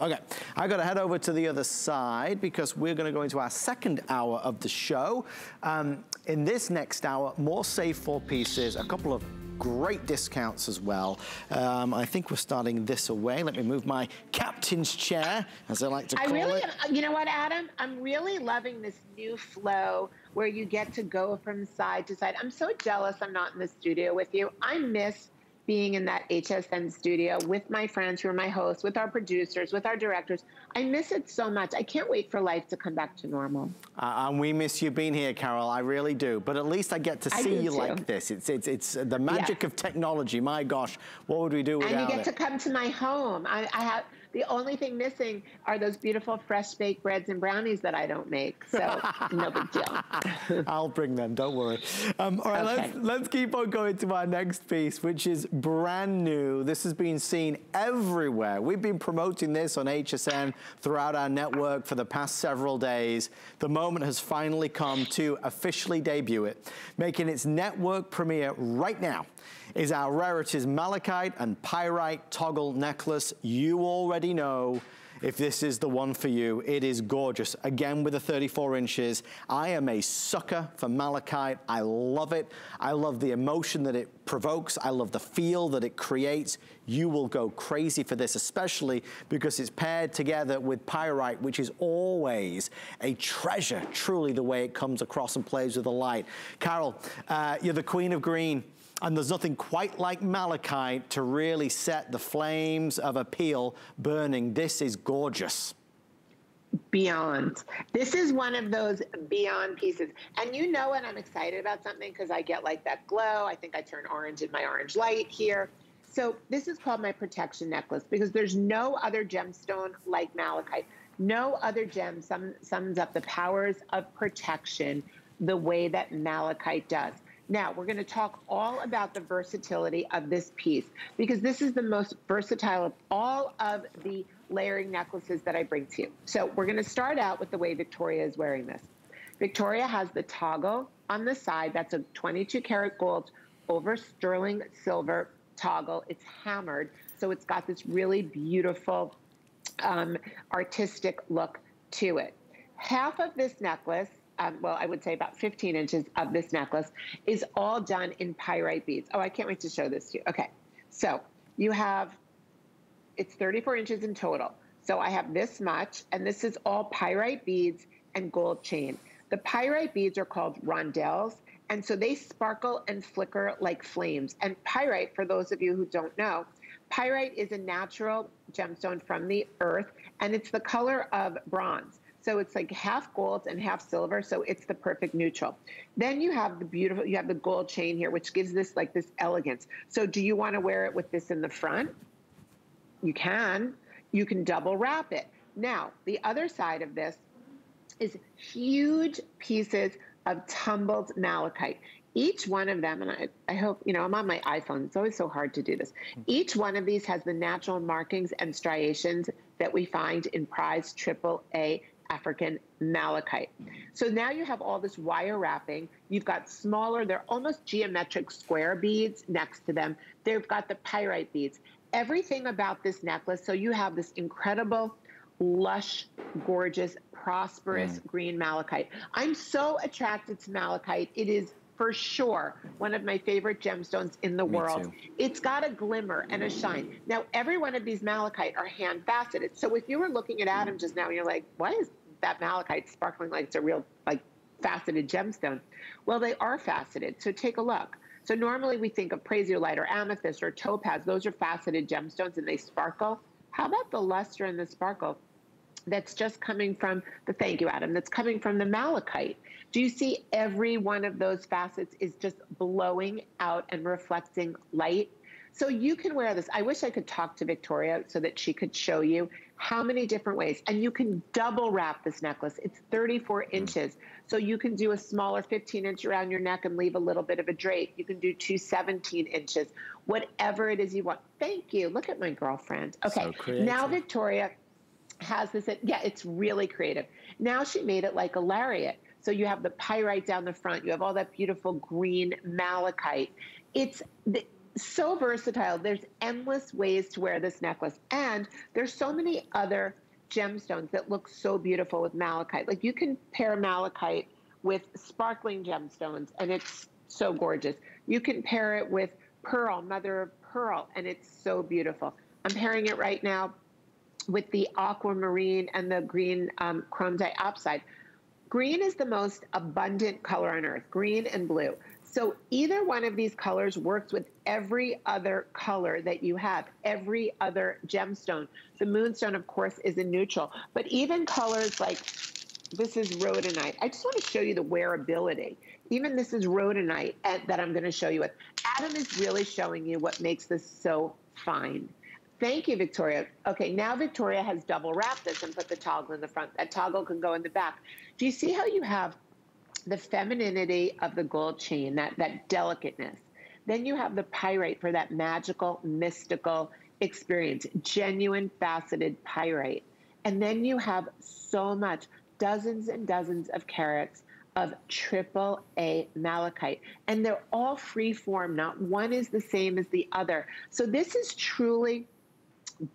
Okay, I got to head over to the other side because we're going to go into our second hour of the show. Um, in this next hour, more Save 4 pieces, a couple of great discounts as well. Um, I think we're starting this away. Let me move my captain's chair, as I like to call I really, it. you know what, Adam? I'm really loving this new flow where you get to go from side to side. I'm so jealous I'm not in the studio with you. I miss being in that HSN studio with my friends who are my hosts, with our producers, with our directors. I miss it so much. I can't wait for life to come back to normal. Uh, and we miss you being here, Carol. I really do. But at least I get to see you too. like this. It's it's it's the magic yes. of technology. My gosh, what would we do without it? And you get it? to come to my home. I, I have the only thing missing are those beautiful fresh baked breads and brownies that I don't make. So no big deal. I'll bring them, don't worry. Um, all right, okay. let's, let's keep on going to our next piece, which is brand new. This has been seen everywhere. We've been promoting this on HSN throughout our network for the past several days. The moment has finally come to officially debut it, making its network premiere right now is our Rarities Malachite and Pyrite Toggle Necklace. You already know if this is the one for you. It is gorgeous. Again, with the 34 inches. I am a sucker for malachite. I love it. I love the emotion that it provokes. I love the feel that it creates. You will go crazy for this, especially because it's paired together with pyrite, which is always a treasure, truly the way it comes across and plays with the light. Carol, uh, you're the queen of green. And there's nothing quite like malachite to really set the flames of appeal burning. This is gorgeous. Beyond. This is one of those beyond pieces. And you know when I'm excited about something because I get like that glow. I think I turn orange in my orange light here. So this is called my protection necklace because there's no other gemstone like malachite. No other gem sum, sums up the powers of protection the way that malachite does. Now, we're going to talk all about the versatility of this piece because this is the most versatile of all of the layering necklaces that I bring to you. So we're going to start out with the way Victoria is wearing this. Victoria has the toggle on the side. That's a 22 karat gold over sterling silver toggle. It's hammered, so it's got this really beautiful um, artistic look to it. Half of this necklace um, well, I would say about 15 inches of this necklace is all done in pyrite beads. Oh, I can't wait to show this to you. Okay, so you have, it's 34 inches in total. So I have this much, and this is all pyrite beads and gold chain. The pyrite beads are called rondelles, and so they sparkle and flicker like flames. And pyrite, for those of you who don't know, pyrite is a natural gemstone from the earth, and it's the color of bronze. So it's like half gold and half silver. So it's the perfect neutral. Then you have the beautiful, you have the gold chain here, which gives this like this elegance. So do you want to wear it with this in the front? You can. You can double wrap it. Now, the other side of this is huge pieces of tumbled malachite. Each one of them, and I, I hope, you know, I'm on my iPhone. It's always so hard to do this. Each one of these has the natural markings and striations that we find in prize triple A African malachite. So now you have all this wire wrapping. You've got smaller, they're almost geometric square beads next to them. They've got the pyrite beads. Everything about this necklace, so you have this incredible, lush, gorgeous, prosperous mm. green malachite. I'm so attracted to malachite. It is for sure one of my favorite gemstones in the Me world. Too. It's got a glimmer and a shine. Now, every one of these malachite are hand faceted. So if you were looking at Adam just now, you're like, why is that malachite sparkling like it's a real like faceted gemstone? Well, they are faceted. So take a look. So normally we think of prasiolite or amethyst or topaz. Those are faceted gemstones and they sparkle. How about the luster and the sparkle that's just coming from the, thank you, Adam, that's coming from the malachite? Do you see every one of those facets is just blowing out and reflecting light? So you can wear this. I wish I could talk to Victoria so that she could show you how many different ways. And you can double wrap this necklace. It's 34 mm. inches. So you can do a smaller 15 inch around your neck and leave a little bit of a drape. You can do two 17 inches, whatever it is you want. Thank you. Look at my girlfriend. Okay. So now Victoria has this, yeah, it's really creative. Now she made it like a lariat. So you have the pyrite down the front. You have all that beautiful green malachite. It's the, so versatile. There's endless ways to wear this necklace. And there's so many other gemstones that look so beautiful with malachite. Like you can pair malachite with sparkling gemstones and it's so gorgeous. You can pair it with pearl, mother of pearl, and it's so beautiful. I'm pairing it right now with the aquamarine and the green um, chrome diopside. Green is the most abundant color on earth, green and blue. So either one of these colors works with every other color that you have, every other gemstone. The moonstone, of course, is a neutral, but even colors like this is rhodonite. I just want to show you the wearability. Even this is rhodonite eh, that I'm going to show you with. Adam is really showing you what makes this so fine. Thank you, Victoria. Okay, now Victoria has double wrapped this and put the toggle in the front. That toggle can go in the back. Do you see how you have the femininity of the gold chain, that, that delicateness? Then you have the pyrite for that magical, mystical experience, genuine faceted pyrite. And then you have so much, dozens and dozens of carats of triple A malachite. And they're all free form, not one is the same as the other. So this is truly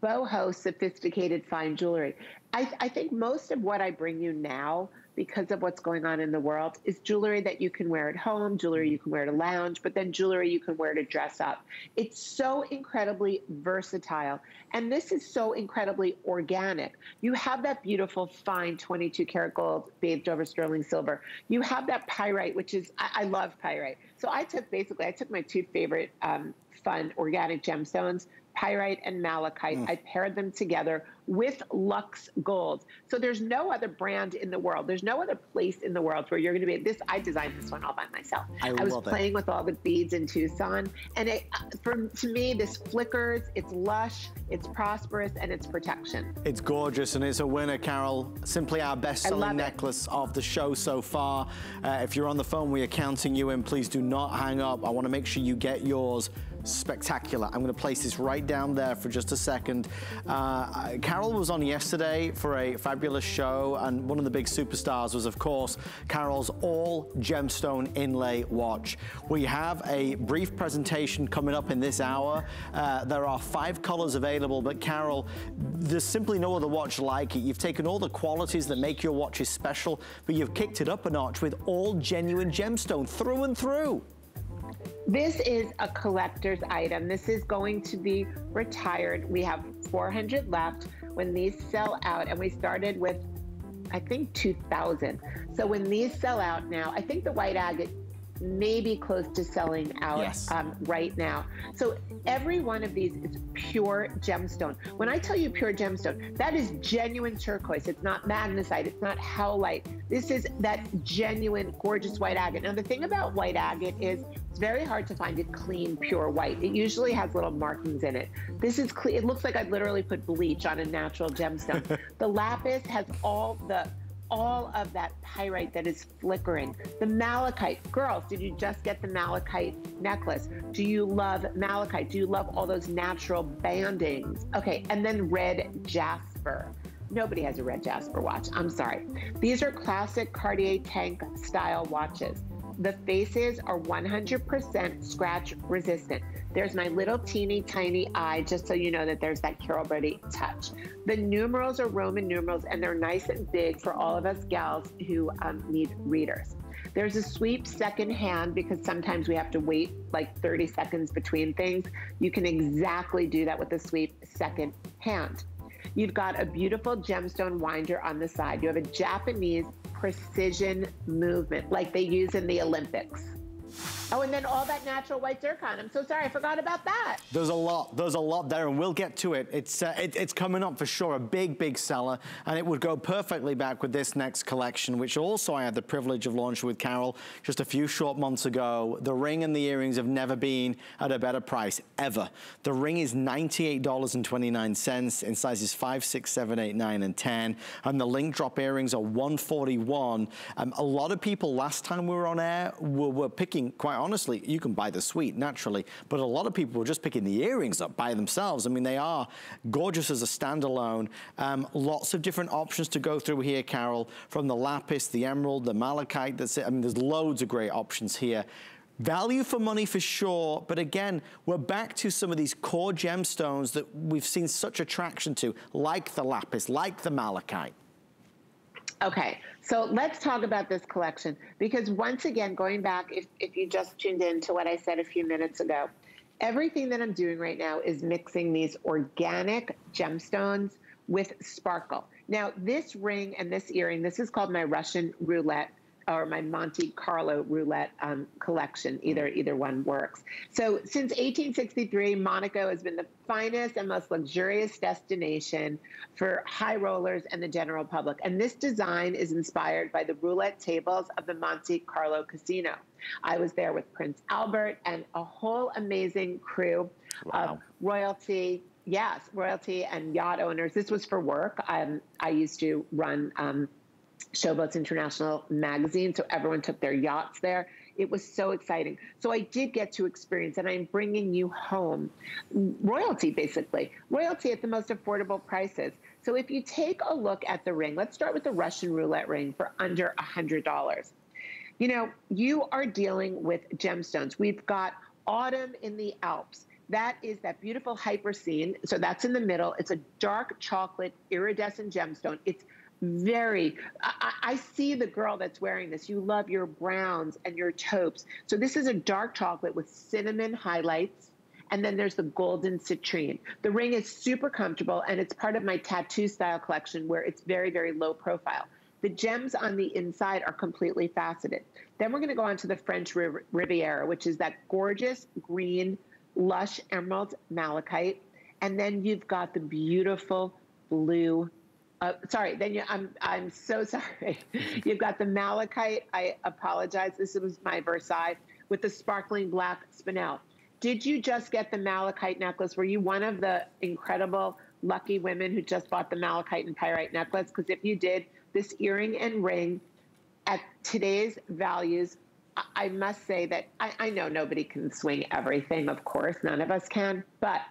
boho sophisticated fine jewelry. I, I think most of what I bring you now because of what's going on in the world is jewelry that you can wear at home, jewelry you can wear to lounge, but then jewelry you can wear to dress up. It's so incredibly versatile. And this is so incredibly organic. You have that beautiful, fine 22 karat gold bathed over sterling silver. You have that pyrite, which is, I, I love pyrite. So I took basically, I took my two favorite um, fun organic gemstones, pyrite and malachite. Mm. I paired them together with Lux Gold. So there's no other brand in the world. There's no other place in the world where you're going to be. This I designed this one all by myself. I, I was playing with all the beads in Tucson, and it, for to me, this flickers. It's lush, it's prosperous, and it's protection. It's gorgeous, and it's a winner, Carol. Simply our best-selling necklace it. of the show so far. Uh, if you're on the phone, we are counting you in. Please do not hang up. I want to make sure you get yours spectacular. I'm going to place this right down there for just a second. Uh, Carol was on yesterday for a fabulous show, and one of the big superstars was, of course, Carol's all gemstone inlay watch. We have a brief presentation coming up in this hour. Uh, there are five colors available, but Carol, there's simply no other watch like it. You've taken all the qualities that make your watches special, but you've kicked it up a notch with all genuine gemstone through and through. This is a collector's item. This is going to be retired. We have 400 left when these sell out, and we started with, I think, 2,000. So when these sell out now, I think the white agate maybe close to selling out yes. um, right now. So every one of these is pure gemstone. When I tell you pure gemstone, that is genuine turquoise. It's not magnesite. It's not howlite. This is that genuine, gorgeous white agate. Now, the thing about white agate is it's very hard to find a clean, pure white. It usually has little markings in it. This is clean. It looks like I literally put bleach on a natural gemstone. the lapis has all the all of that pyrite that is flickering. The malachite. Girls, did you just get the malachite necklace? Do you love malachite? Do you love all those natural bandings? Okay, and then red jasper. Nobody has a red jasper watch. I'm sorry. These are classic Cartier tank style watches. The faces are 100% scratch resistant. There's my little teeny tiny eye, just so you know that there's that Carol Brodie touch. The numerals are Roman numerals, and they're nice and big for all of us gals who um, need readers. There's a sweep second hand because sometimes we have to wait like 30 seconds between things. You can exactly do that with the sweep second hand. You've got a beautiful gemstone winder on the side. You have a Japanese precision movement like they use in the Olympics. Oh, and then all that natural white zircon. I'm so sorry, I forgot about that. There's a lot, there's a lot there, and we'll get to it. It's uh, it, it's coming up for sure, a big, big seller, and it would go perfectly back with this next collection, which also I had the privilege of launching with Carol just a few short months ago. The ring and the earrings have never been at a better price, ever. The ring is $98.29 in sizes 5, 6, 7, 8, 9, and 10, and the link drop earrings are 141 um, A lot of people last time we were on air were, were picking quite honestly, you can buy the suite naturally, but a lot of people were just picking the earrings up by themselves. I mean, they are gorgeous as a standalone. Um, lots of different options to go through here, Carol, from the lapis, the emerald, the malachite. That's it. I mean, there's loads of great options here Value for money for sure, but again, we're back to some of these core gemstones that we've seen such attraction to, like the lapis, like the malachite. Okay, so let's talk about this collection because once again, going back, if, if you just tuned in to what I said a few minutes ago, everything that I'm doing right now is mixing these organic gemstones with sparkle. Now, this ring and this earring, this is called my Russian roulette or my Monte Carlo roulette um, collection. Either either one works. So since 1863, Monaco has been the finest and most luxurious destination for high rollers and the general public. And this design is inspired by the roulette tables of the Monte Carlo Casino. I was there with Prince Albert and a whole amazing crew wow. of royalty, yes, royalty and yacht owners. This was for work. Um, I used to run um, Showboats International magazine. So everyone took their yachts there. It was so exciting. So I did get to experience, and I'm bringing you home royalty, basically, royalty at the most affordable prices. So if you take a look at the ring, let's start with the Russian roulette ring for under $100. You know, you are dealing with gemstones. We've got autumn in the Alps. That is that beautiful hypersthene. So that's in the middle. It's a dark chocolate iridescent gemstone. It's very I, I, see the girl that's wearing this. You love your browns and your taupes. So this is a dark chocolate with cinnamon highlights and then there's the golden citrine. The ring is super comfortable and it's part of my tattoo style collection where it's very very low profile. The gems on the inside are completely faceted. Then we're going to go on to the french riviera which is that gorgeous green lush emerald malachite. And then you've got the beautiful blue uh, sorry, then you, I'm I'm so sorry. You've got the malachite. I apologize. This was my Versailles with the sparkling black spinel. Did you just get the malachite necklace? Were you one of the incredible lucky women who just bought the malachite and pyrite necklace? Because if you did, this earring and ring at today's values, I must say that I, I know nobody can swing everything. Of course, none of us can, but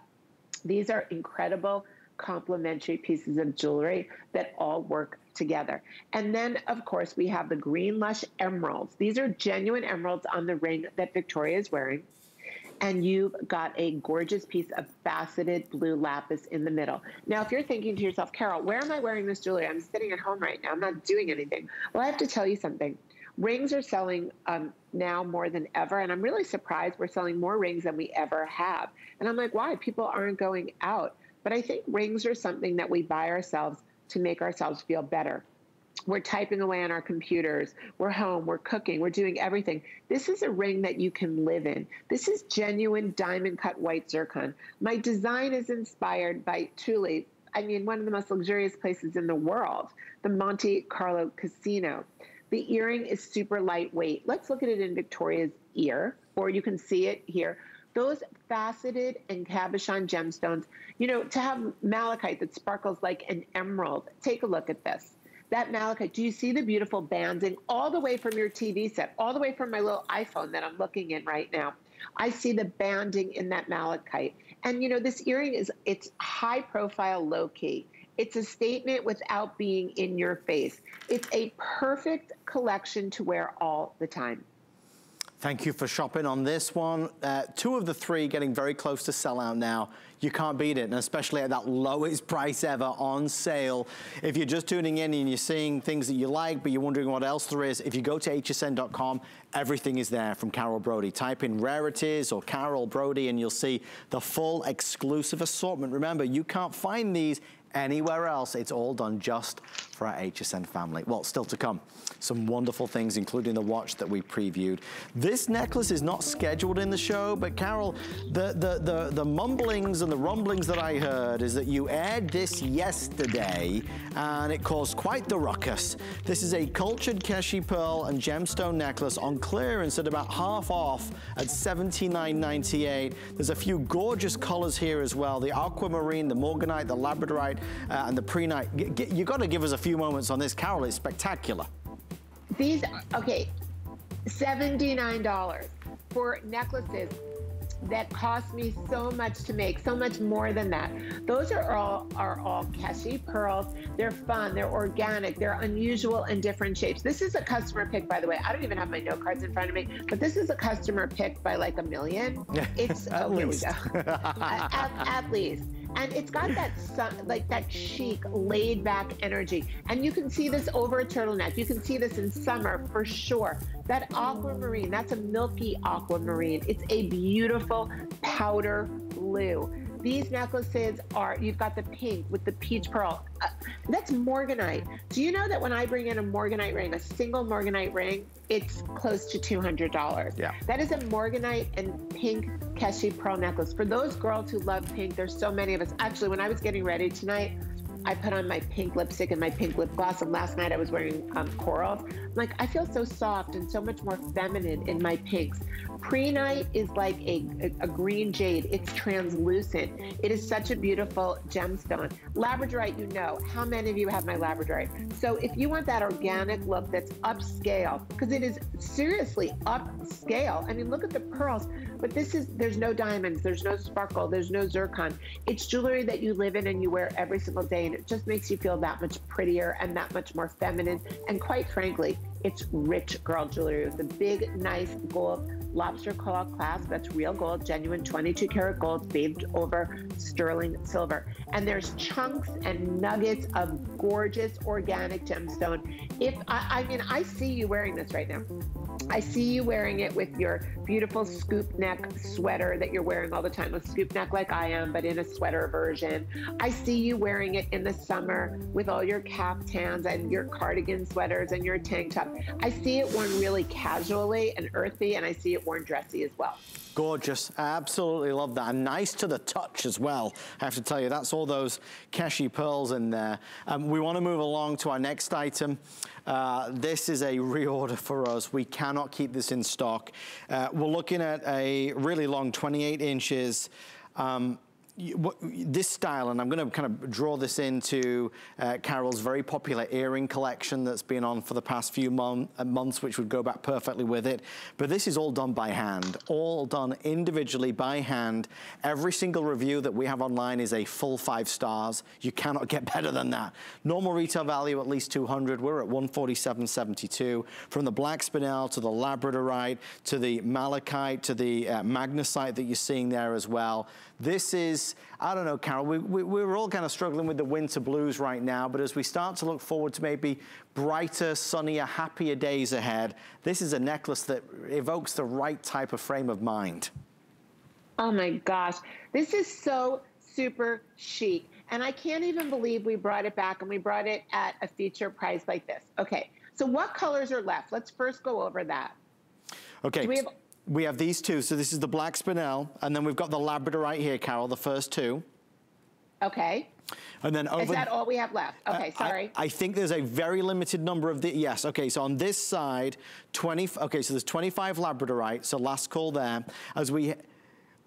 these are incredible complementary pieces of jewelry that all work together. And then, of course, we have the Green Lush emeralds. These are genuine emeralds on the ring that Victoria is wearing. And you've got a gorgeous piece of faceted blue lapis in the middle. Now, if you're thinking to yourself, Carol, where am I wearing this jewelry? I'm sitting at home right now. I'm not doing anything. Well, I have to tell you something. Rings are selling um, now more than ever. And I'm really surprised we're selling more rings than we ever have. And I'm like, why? People aren't going out. But I think rings are something that we buy ourselves to make ourselves feel better. We're typing away on our computers. We're home. We're cooking. We're doing everything. This is a ring that you can live in. This is genuine diamond cut white zircon. My design is inspired by truly, I mean, one of the most luxurious places in the world, the Monte Carlo Casino. The earring is super lightweight. Let's look at it in Victoria's ear, or you can see it here those faceted and cabochon gemstones, you know, to have malachite that sparkles like an emerald. Take a look at this. That malachite, do you see the beautiful banding all the way from your TV set, all the way from my little iPhone that I'm looking in right now? I see the banding in that malachite. And you know, this earring is it's high profile, low key. It's a statement without being in your face. It's a perfect collection to wear all the time. Thank you for shopping on this one. Uh, two of the three getting very close to sell out now. You can't beat it, and especially at that lowest price ever on sale. If you're just tuning in and you're seeing things that you like, but you're wondering what else there is, if you go to hsn.com, everything is there from Carol Brodie. Type in rarities or Carol Brodie, and you'll see the full exclusive assortment. Remember, you can't find these anywhere else. It's all done just for our HSN family. Well, still to come. Some wonderful things, including the watch that we previewed. This necklace is not scheduled in the show, but Carol, the, the, the, the mumblings and the rumblings that I heard is that you aired this yesterday and it caused quite the ruckus. This is a cultured Keshi pearl and gemstone necklace on clearance at about half off at $79.98. There's a few gorgeous colors here as well. The aquamarine, the morganite, the labradorite, uh, and the prehnite. You've got to give us a few moments on this. Carol, it's spectacular. These, okay, $79 for necklaces that cost me so much to make, so much more than that. Those are all are all Keshi pearls. They're fun, they're organic, they're unusual and different shapes. This is a customer pick, by the way. I don't even have my note cards in front of me, but this is a customer pick by like a million. It's at oh, least. here we go. at, at least and it's got that like that chic laid back energy. And you can see this over a turtleneck. You can see this in summer for sure. That aquamarine that's a milky aquamarine. It's a beautiful powder blue these necklaces are, you've got the pink with the peach pearl. Uh, that's Morganite. Do you know that when I bring in a Morganite ring, a single Morganite ring, it's close to $200. Yeah. That is a Morganite and pink Keshi pearl necklace. For those girls who love pink, there's so many of us. Actually, when I was getting ready tonight, I put on my pink lipstick and my pink lip gloss, and last night I was wearing um, corals. I'm like, I feel so soft and so much more feminine in my pinks. Prehnite is like a, a, a, green jade. It's translucent. It is such a beautiful gemstone. Labradorite, you know. How many of you have my labradorite? So if you want that organic look that's upscale, because it is seriously upscale. I mean, look at the pearls. But this is, there's no diamonds, there's no sparkle, there's no zircon. It's jewelry that you live in and you wear every single day. And it just makes you feel that much prettier and that much more feminine. And quite frankly, it's rich girl jewelry with a big, nice gold lobster claw clasp. That's real gold, genuine 22 karat gold, bathed over sterling silver. And there's chunks and nuggets of gorgeous organic gemstone. If I, I mean, I see you wearing this right now. I see you wearing it with your beautiful scoop neck sweater that you're wearing all the time, a scoop neck like I am, but in a sweater version. I see you wearing it in the summer with all your caftans and your cardigan sweaters and your tank top. I see it worn really casually and earthy, and I see it worn dressy as well. Gorgeous, absolutely love that. And nice to the touch as well. I have to tell you, that's all those Keshi pearls in there. Um, we wanna move along to our next item. Uh, this is a reorder for us. We cannot keep this in stock. Uh, we're looking at a really long 28 inches. Um, this style, and I'm going to kind of draw this into uh, Carol's very popular earring collection that's been on for the past few mon uh, months, which would go back perfectly with it. But this is all done by hand, all done individually by hand. Every single review that we have online is a full five stars. You cannot get better than that. Normal retail value at least 200. We're at 147.72. From the black spinel to the labradorite to the malachite to the uh, magnesite that you're seeing there as well. This is, I don't know, Carol, we, we, we're all kind of struggling with the winter blues right now, but as we start to look forward to maybe brighter, sunnier, happier days ahead, this is a necklace that evokes the right type of frame of mind. Oh my gosh, this is so super chic. And I can't even believe we brought it back and we brought it at a feature price like this. Okay, so what colors are left? Let's first go over that. Okay. Do we have we have these two. So this is the black spinel, and then we've got the Labradorite here, Carol, the first two. Okay. And then over... Is that all we have left? Uh, okay, uh, sorry. I, I, think there's a very limited number of the... Yes, okay, so on this side, 20... Okay, so there's 25 Labradorite, so last call there. As we...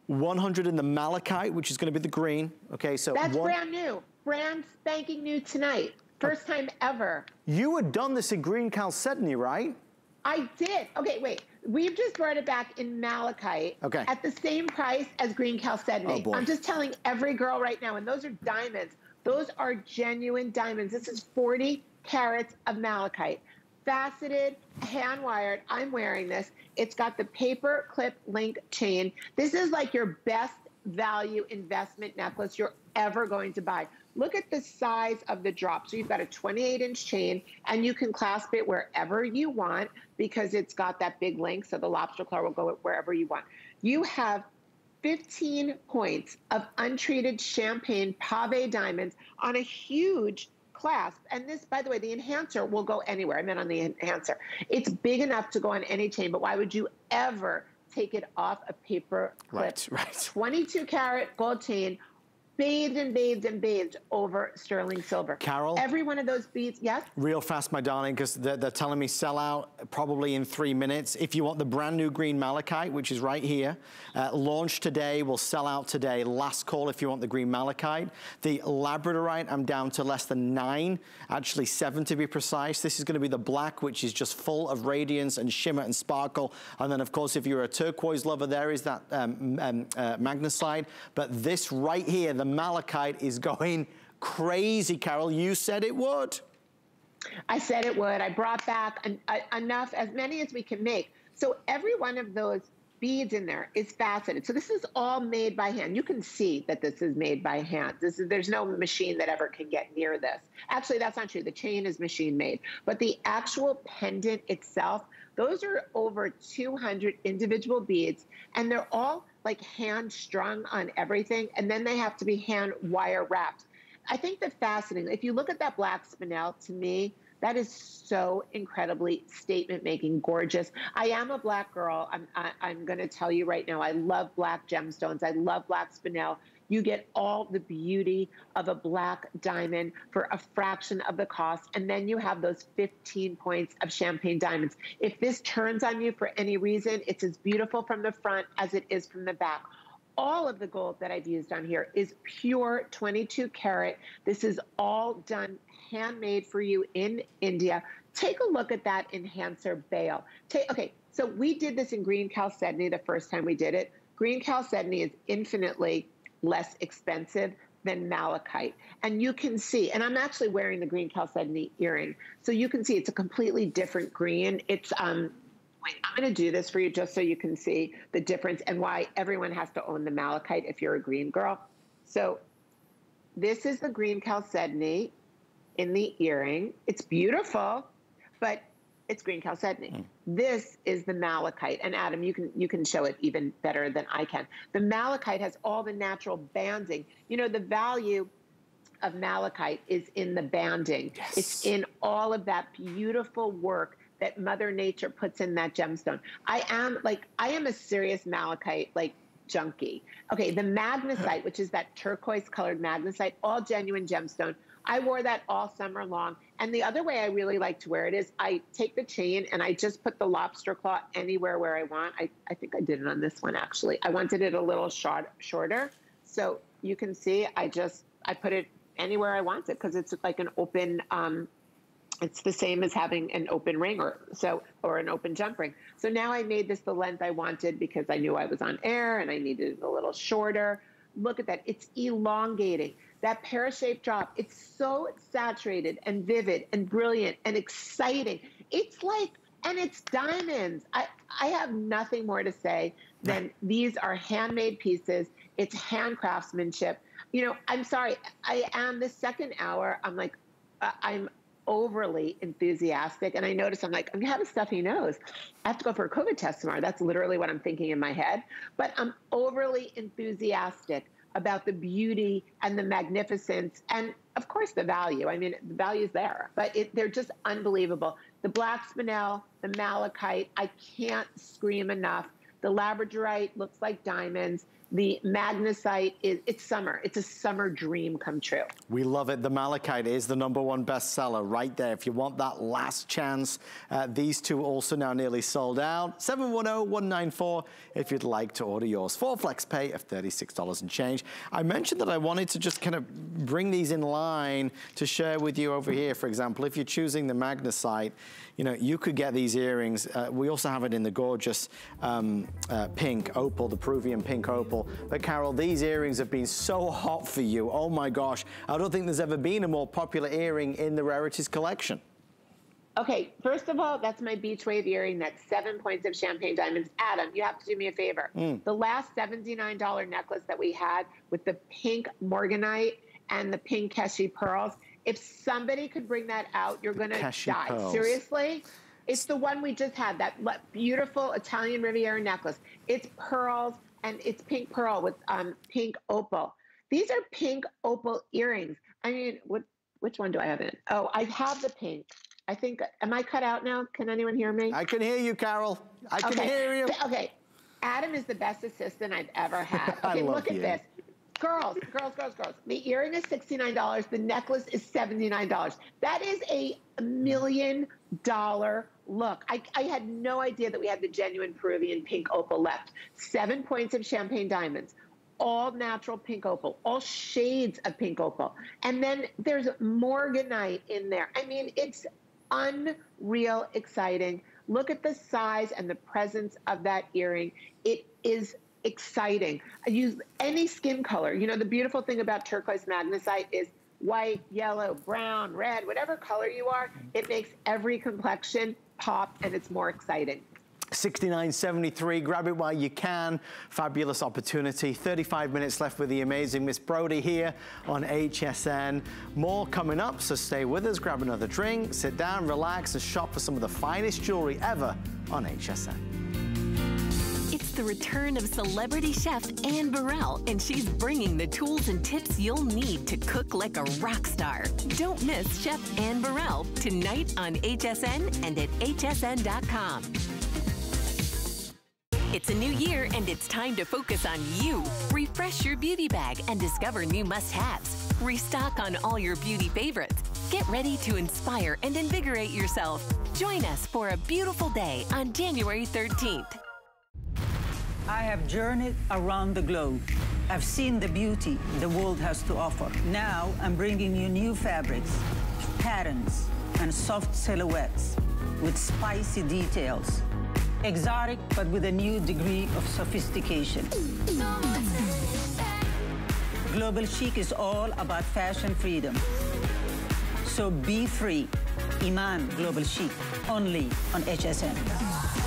100 in the Malachite, which is going to be the green. Okay, so... That's one, brand new. Brand spanking new tonight. First time ever. You had done this in green chalcedony, right? I did. Okay, wait. We've just brought it back in malachite okay. at the same price as green chalcedony. Oh, I'm just telling every girl right now, and those are diamonds. Those are genuine diamonds. This is 40 carats of malachite. Faceted, hand wired. I'm wearing this. It's got the paper clip link chain. This is like your best value investment necklace you're ever going to buy. Look at the size of the drop. So you've got a 28 inch chain and you can clasp it wherever you want because it's got that big link. So the lobster claw will go wherever you want. You have 15 points of untreated champagne pave diamonds on a huge clasp. And this, by the way, the enhancer will go anywhere. I meant on the enhancer. It's big enough to go on any chain, but why would you ever take it off a paper clip? Right, right. 22 carat gold chain bathed and bathed and bathed over sterling silver. Carol? Every one of those beads, yes? Real fast, my darling, because they're, they're, telling me sell out probably in three minutes. If you want the brand new green malachite, which is right here, uh, launch today, will sell out today. Last call if you want the green malachite. The labradorite, I'm down to less than nine, actually seven to be precise. This is gonna be the black, which is just full of radiance and shimmer and sparkle. And then of course, if you're a turquoise lover, there is that um, um, uh, magnesite. But this right here, the malachite is going crazy, Carol. You said it would. I said it would. I brought back an, a, uh, enough, as many as we can make. So every one of those beads in there is faceted. So this is all made by hand. You can see that this is made by hand. This is, there's no machine that ever can get near this. Actually, that's not true. The chain is machine made, but the actual pendant itself, those are over 200 individual beads, and they're all like hand strung on everything, and then they have to be hand wire wrapped. I think the fascinating, if you look at that black spinel, to me, that is so incredibly statement making, gorgeous. I am a black girl. I'm, I, am i am going to tell you right now, I love black gemstones. I love black spinel you get all the beauty of a black diamond for a fraction of the cost. And then you have those 15 points of champagne diamonds. If this turns on you for any reason, it's as beautiful from the front as it is from the back all of the gold that I've used on here is pure 22 karat. This is all done handmade for you in India. Take a look at that enhancer bale. Take, okay, so we did this in green chalcedony the first time we did it. Green chalcedony is infinitely less expensive than malachite. And you can see, and I'm actually wearing the green chalcedony earring. So you can see it's a completely different green. It's, um, wait, I'm going to do this for you just so you can see the difference and why everyone has to own the malachite if you're a green girl. So this is the green chalcedony in the earring. It's beautiful, but it's green chalcedony. Mm. This is the malachite. And Adam, you can you can show it even better than I can. The malachite has all the natural banding. You know, the value of malachite is in the banding. Yes. It's in all of that beautiful work that Mother Nature puts in that gemstone. I am like I am a serious malachite like junkie. Okay, the magnesite, which is that turquoise colored magnesite, all genuine gemstone. I wore that all summer long. And the other way I really like to wear it is I take the chain and I just put the lobster claw anywhere where I want. I, I think I did it on this one actually. I wanted it a little short, shorter. So you can see I just, I put it anywhere I want it because it's like an open, um, it's the same as having an open ring or so or an open jump ring. So now I made this the length I wanted because I knew I was on air and I needed it a little shorter. Look at that. It's elongating that pear-shaped drop, it's so saturated and vivid and brilliant and exciting. It's like, and it's diamonds. I, I have nothing more to say than these are handmade pieces. It's hand craftsmanship. You know, I'm sorry. I am the second hour. I'm like, uh, I'm overly enthusiastic. And I notice I'm like, I'm having stuffy nose. I have to go for a COVID test tomorrow. That's literally what I'm thinking in my head. But I'm overly enthusiastic about the beauty and the magnificence and of course the value. I mean the value is there but it, they're just unbelievable. The black spinel the malachite i can't scream enough. The labradorite looks like diamonds the magnesite is it's summer. It's a summer dream come true. We love it. The malachite is the number one bestseller right there. If you want that last chance uh, these two also now nearly sold out. 710-194 if you'd like to order yours. For flex pay of $36 and change. I mentioned that i wanted to just kind of bring these in line to share with you over here. For example if you're choosing the magnesite you know, you could get these earrings. Uh, we also have it in the gorgeous um, uh, pink opal, the Peruvian pink opal. But Carol, these earrings have been so hot for you. Oh my gosh. I don't think there's ever been a more popular earring in the Rarities collection. Okay, first of all, that's my beach wave earring. That's seven points of champagne diamonds. Adam, you have to do me a favor. Mm. The last $79 necklace that we had with the pink morganite and the pink keshi pearls, if somebody could bring that out, you're going to die. Pearls. Seriously? It's the one we just had, that beautiful Italian Riviera necklace. It's pearls and it's pink pearl with um, pink opal. These are pink opal earrings. I mean, what? which one do I have in? Oh, I have the pink. I think, am I cut out now? Can anyone hear me? I can hear you, Carol. I can okay. hear you. Okay. Adam is the best assistant I've ever had. Okay, look you. at this. girls, girls, girls, girls. The earring is $69. The necklace is $79. That is a million dollar look. I, I had no idea that we had the genuine Peruvian pink opal left. Seven points of champagne diamonds, all natural pink opal, all shades of pink opal. And then there's morganite in there. I mean, it's unreal exciting. Look at the size and the presence of that earring. It is exciting. I use any skin color. You know, the beautiful thing about turquoise magnesite is white, yellow, brown, red, whatever color you are, it makes every complexion pop and it's more exciting. 69.73. Grab it while you can. Fabulous opportunity. 35 minutes left with the amazing Miss Brodie here on HSN. More coming up, so stay with us. Grab another drink, sit down, relax, and shop for some of the finest jewelry ever on HSN. The return of celebrity chef Anne Burrell, and she's bringing the tools and tips you'll need to cook like a rock star. Don't miss Chef Anne Burrell tonight on HSN and at hsn.com. It's a new year and it's time to focus on you. Refresh your beauty bag and discover new must haves. Restock on all your beauty favorites. Get ready to inspire and invigorate yourself. Join us for a beautiful day on January 13th. I have journeyed around the globe. I've seen the beauty the world has to offer. Now I'm bringing you new fabrics, patterns, and soft silhouettes with spicy details. Exotic, but with a new degree of sophistication. Global Chic is all about fashion freedom. So be free. Iman Global Chic, only on HSN.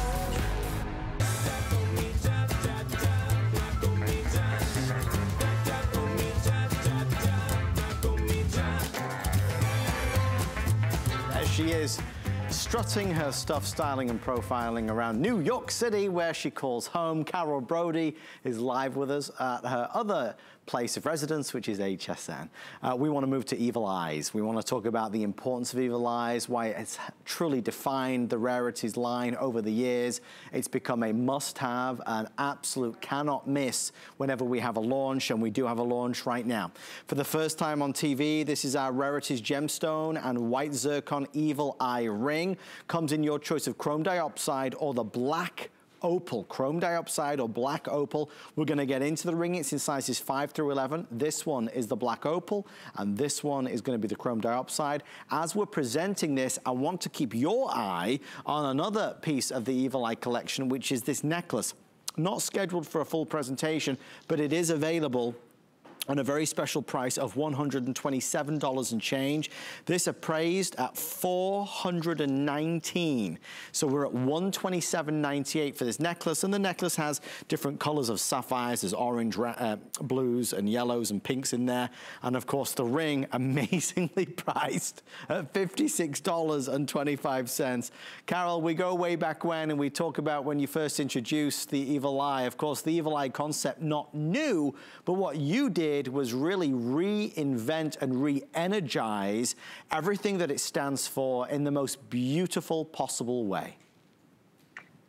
She is strutting her stuff, styling and profiling around New York City, where she calls home. Carol Brodie is live with us at her other place of residence, which is HSN. Uh, we want to move to Evil Eyes. We want to talk about the importance of Evil Eyes, why it's truly defined the rarities line over the years. It's become a must-have, an absolute cannot miss whenever we have a launch, and we do have a launch right now. For the first time on TV, this is our Rarities Gemstone and White Zircon Evil Eye Ring. Comes in your choice of chrome diopside or the black opal, chrome diopside or black opal. We're gonna get into the ring. It's in sizes five through 11. This one is the black opal, and this one is gonna be the chrome diopside. As we're presenting this, I want to keep your eye on another piece of the Evil Eye collection, which is this necklace. Not scheduled for a full presentation, but it is available on a very special price of $127 and change. This appraised at 419. So we're at 127.98 for this necklace, and the necklace has different colors of sapphires. There's orange, uh, blues, and yellows and pinks in there. And of course, the ring, amazingly priced at $56.25. Carol, we go way back when, and we talk about when you first introduced the Evil Eye. Of course, the Evil Eye concept, not new, but what you did did was really reinvent and re-energize everything that it stands for in the most beautiful possible way.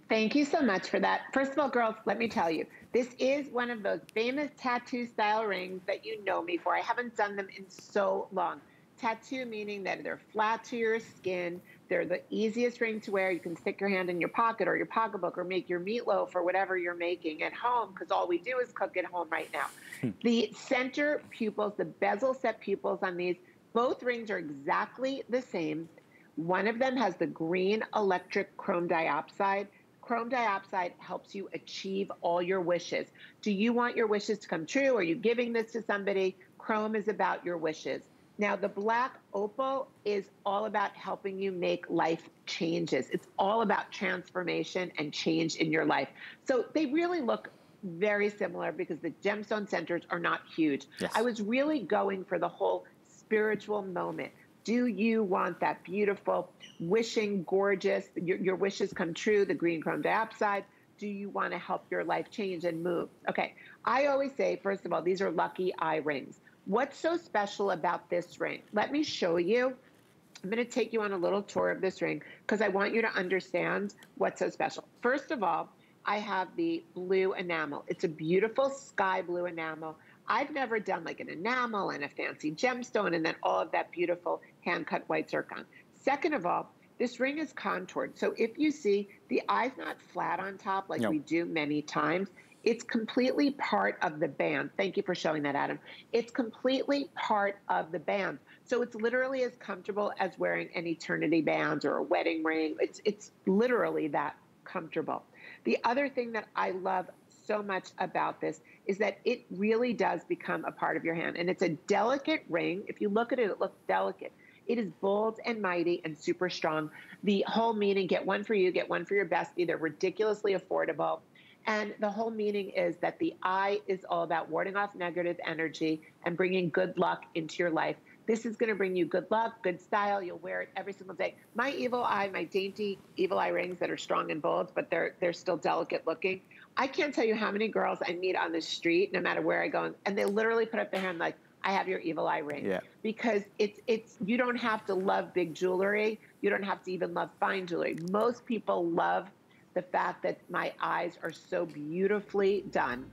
Thank you so much for that. First of all, girls, let me tell you, this is one of those famous tattoo style rings that you know me for. I haven't done them in so long. Tattoo meaning that they're flat to your skin, they're the easiest ring to wear. You can stick your hand in your pocket or your pocketbook or make your meatloaf or whatever you're making at home because all we do is cook at home right now. Hmm. the center pupils, the bezel set pupils on these, both rings are exactly the same. One of them has the green electric chrome diopside. Chrome diopside helps you achieve all your wishes. Do you want your wishes to come true? Are you giving this to somebody? Chrome is about your wishes. Now, the black opal is all about helping you make life changes. It's all about transformation and change in your life. So they really look very similar because the gemstone centers are not huge. Yes. I was really going for the whole spiritual moment. Do you want that beautiful, wishing, gorgeous, your, your wishes come true, the green chrome diopside? Do you want to help your life change and move? Okay, I always say, first of all, these are lucky eye rings. What's so special about this ring? Let me show you. I'm going to take you on a little tour of this ring because I want you to understand what's so special. First of all, I have the blue enamel. It's a beautiful sky blue enamel. I've never done like an enamel and a fancy gemstone and then all of that beautiful hand cut white zircon. Second of all, this ring is contoured. So if you see the eye's not flat on top like we do many times, it's completely part of the band. Thank you for showing that, Adam. It's completely part of the band. So it's literally as comfortable as wearing an eternity band or a wedding ring. It's it's literally that comfortable. The other thing that I love so much about this is that it really does become a part of your hand. And it's a delicate ring. If you look at it, it looks delicate. It is bold and mighty and super strong. The whole meaning get one for you, get one for your bestie. They're ridiculously affordable. And the whole meaning is that the eye is all about warding off negative energy and bringing good luck into your life. This is going to bring you good luck, good style. You'll wear it every single day. My evil eye, my dainty evil eye rings that are strong and bold, but they're they're still delicate looking. I can't tell you how many girls I meet on the street, no matter where I go, and they literally put up their hand like, "I have your evil eye ring," yeah. because it's it's you don't have to love big jewelry. You don't have to even love fine jewelry. Most people love the fact that my eyes are so beautifully done.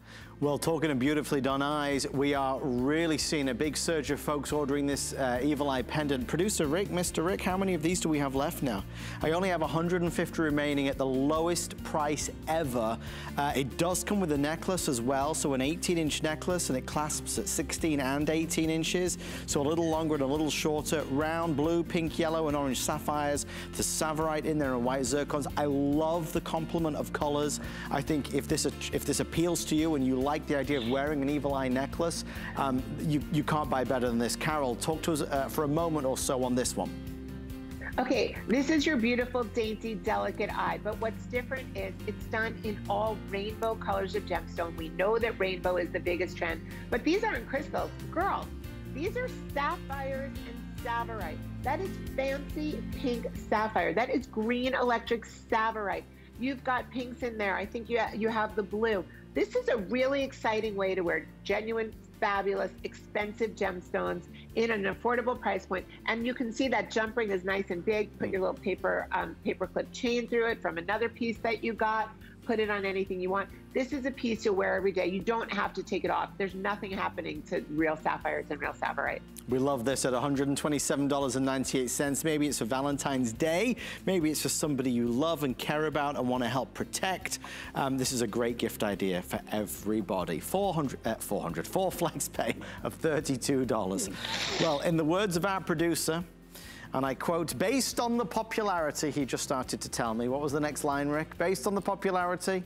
Well, talking of beautifully done eyes, we are really seeing a big surge of folks ordering this uh, Evil Eye pendant. Producer Rick, Mr. Rick, how many of these do we have left now? I only have 150 remaining at the lowest price ever. Uh, it does come with a necklace as well, so an 18-inch necklace, and it clasps at 16 and 18 inches, so a little longer and a little shorter. Round blue, pink, yellow, and orange sapphires. The Tsavorite in there and white zircons. I love the complement of colors. I think if this if this appeals to you and you like like the idea of wearing an evil eye necklace, um, you, you can't buy better than this. Carol, talk to us uh, for a moment or so on this one. Okay, this is your beautiful, dainty, delicate eye. But what's different is it's done in all rainbow colors of gemstone. We know that rainbow is the biggest trend, but these aren't crystals. Girls, these are sapphires and tsavorite. That is fancy pink sapphire. That is green electric tsavorite. You've got pinks in there. I think you, you have the blue. This is a really exciting way to wear genuine, fabulous, expensive gemstones in an affordable price point. And you can see that jump ring is nice and big. Put your little paper um, paper clip chain through it from another piece that you got put it on anything you want. This is a piece you'll wear every day. You don't have to take it off. There's nothing happening to real sapphires and real tsavorite. We love this at $127.98. Maybe it's for Valentine's Day. Maybe it's for somebody you love and care about and want to help protect. Um, this is a great gift idea for everybody. 400, uh, 400, four flex pay of $32. well, in the words of our producer, and I quote, based on the popularity, he just started to tell me. What was the next line, Rick? Based on the popularity,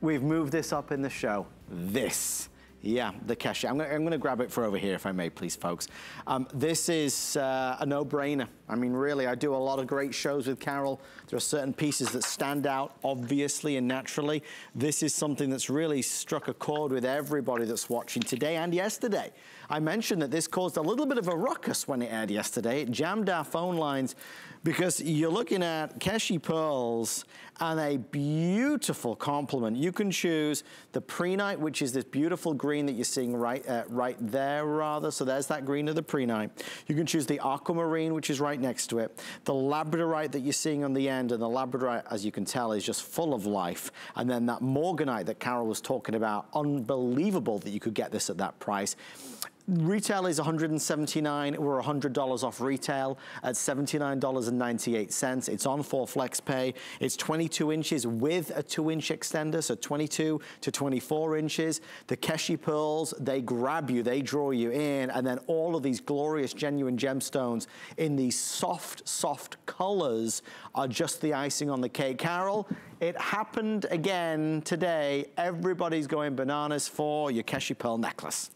we've moved this up in the show. This. Yeah, the Keshi. I'm, I'm gonna, grab it for over here, if I may, please, folks. Um, this is uh, a no-brainer. I mean, really, I do a lot of great shows with Carol. There are certain pieces that stand out, obviously and naturally. This is something that's really struck a chord with everybody that's watching today and yesterday. I mentioned that this caused a little bit of a ruckus when it aired yesterday. It jammed our phone lines because you're looking at Keshi pearls and a beautiful complement. You can choose the prehnite, which is this beautiful green that you're seeing right, uh, right there, rather. So there's that green of the prehnite. You can choose the aquamarine, which is right next to it. The labradorite that you're seeing on the end, and the labradorite, as you can tell, is just full of life. And then that morganite that Carol was talking about, unbelievable that you could get this at that price. Retail is 179. We're $100 off retail at $79.98. It's on for flex pay. It's 22 inches with a two inch extender, so 22 to 24 inches. The Keshi pearls, they grab you, they draw you in, and then all of these glorious genuine gemstones in these soft, soft colors are just the icing on the cake. Carol, it happened again today. Everybody's going bananas for your Keshi pearl necklace.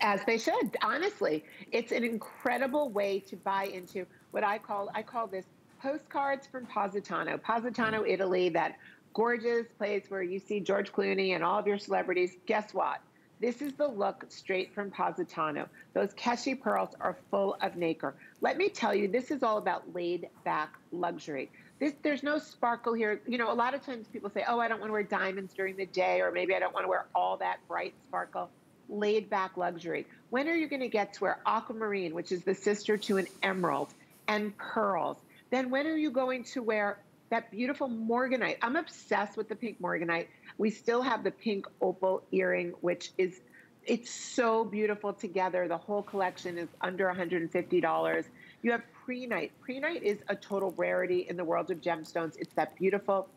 As they should, honestly. It's an incredible way to buy into what I call, I call this postcards from Positano. Positano, mm. Italy, that gorgeous place where you see George Clooney and all of your celebrities. Guess what? This is the look straight from Positano. Those Keshi pearls are full of nacre. Let me tell you, this is all about laid back luxury. This, there's no sparkle here. You know, a lot of times people say, oh, I don't want to wear diamonds during the day, or maybe I don't want to wear all that bright sparkle laid back luxury. When are you going to get to where aquamarine, which is the sister to an emerald, and pearls? Then when are you going to wear that beautiful morganite? I'm obsessed with the pink morganite. We still have the pink opal earring, which is it's so beautiful together. The whole collection is under $150. You have Prehnite. Prehnite is a total rarity in the world of gemstones. It's that beautiful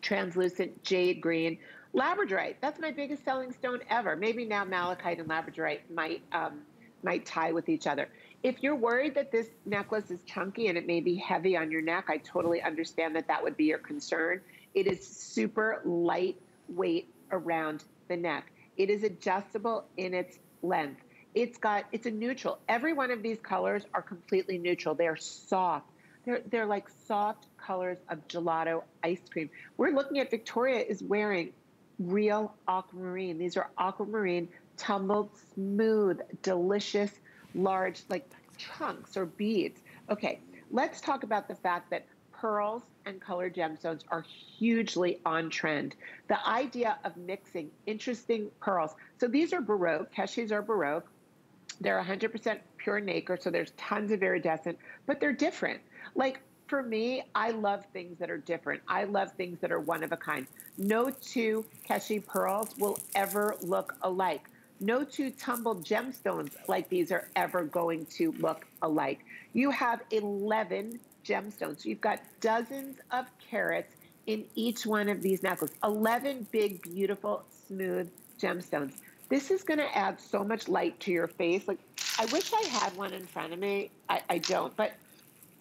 translucent jade green. Labradorite, that's my biggest selling stone ever. Maybe now malachite and labradorite might um, might tie with each other. If you're worried that this necklace is chunky and it may be heavy on your neck, I totally understand that that would be your concern. It is super lightweight around the neck. It is adjustable in its length. It's got it's a neutral. Every one of these colors are completely neutral. They are soft. They're they're like soft colors of gelato ice cream. We're looking at Victoria is wearing real aquamarine. These are aquamarine tumbled, smooth, delicious, large like chunks or beads. Okay, let's talk about the fact that pearls and colored gemstones are hugely on trend. The idea of mixing interesting pearls. So these are Baroque, Keshis are Baroque. They're 100% pure nacre, so there's tons of iridescent, but they're different. Like for me, I love things that are different. I love things that are one of a kind. No two Keshi pearls will ever look alike. No two tumbled gemstones like these are ever going to look alike. You have 11 gemstones. You've got dozens of carats in each one of these necklaces. 11 big, beautiful, smooth gemstones. This is going to add so much light to your face. Like, I wish I had one in front of me. I, I don't, but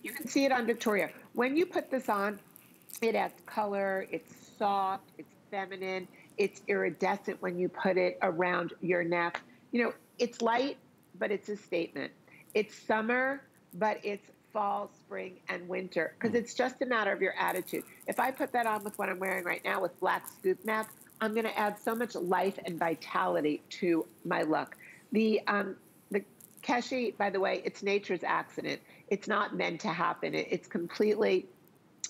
you can see it on Victoria. When you put this on, it adds color, it's soft, it's feminine, it's iridescent when you put it around your neck. You know, it's light, but it's a statement. It's summer, but it's fall, spring, and winter because it's just a matter of your attitude. If I put that on with what I'm wearing right now with black scoop neck, I'm going to add so much life and vitality to my look. The um, the Keshi, by the way, it's nature's accident. It's not meant to happen. It, it's completely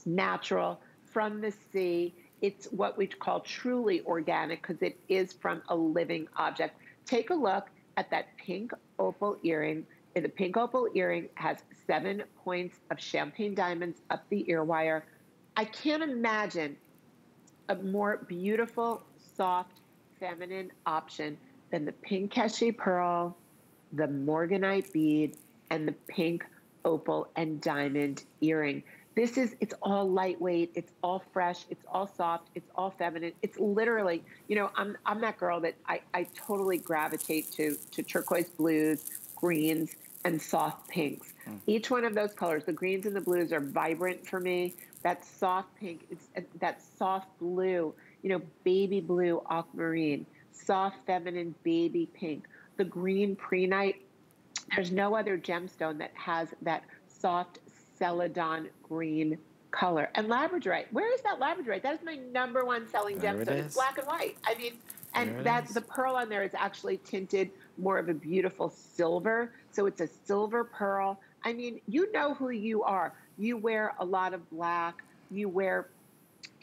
natural from the sea. It's what we call truly organic because it is from a living object. Take a look at that pink opal earring the pink opal earring has seven points of champagne diamonds up the ear wire. I can't imagine a more beautiful, soft, feminine option than the pink Keshi pearl, the morganite bead, and the pink opal and diamond earring. This is, it's all lightweight, it's all fresh, it's all soft, it's all feminine. It's literally, you know, I'm, I'm that girl that I, I totally gravitate to, to turquoise blues, greens, and soft pinks. Mm. Each one of those colors, the greens and the blues, are vibrant for me. That soft pink, it's uh, that soft blue, you know, baby blue aquamarine, soft feminine baby pink. The green prehnite, there's no other gemstone that has that soft celadon green color. And labradorite, where is that labradorite? That is my number one selling there gemstone. It it's black and white. I mean, and that the pearl on there is actually tinted more of a beautiful silver. So it's a silver pearl. I mean, you know who you are. You wear a lot of black, you wear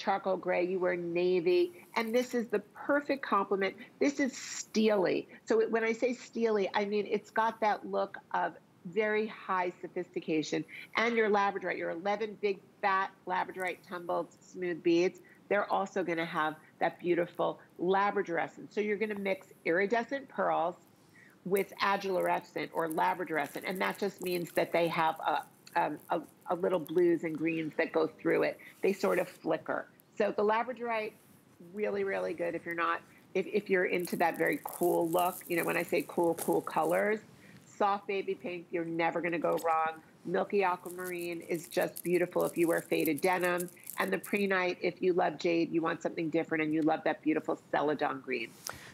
charcoal gray, you wear navy, and this is the perfect complement. This is steely. So when I say steely, I mean it's got that look of very high sophistication. And your labradorite, your 11 big fat labradorite tumbled smooth beads, they're also going to have that beautiful labradorescent. So you're going to mix iridescent pearls with azulorescent or labradorescent, and that just means that they have a, um, a, a, little blues and greens that go through it. They sort of flicker. So the labradorite, really, really good if you're not, if, if you're into that very cool look. You know, when I say cool, cool colors, soft baby pink, you're never going to go wrong. Milky aquamarine is just beautiful if you wear faded denim. And the prehnite, if you love jade, you want something different and you love that beautiful celadon green.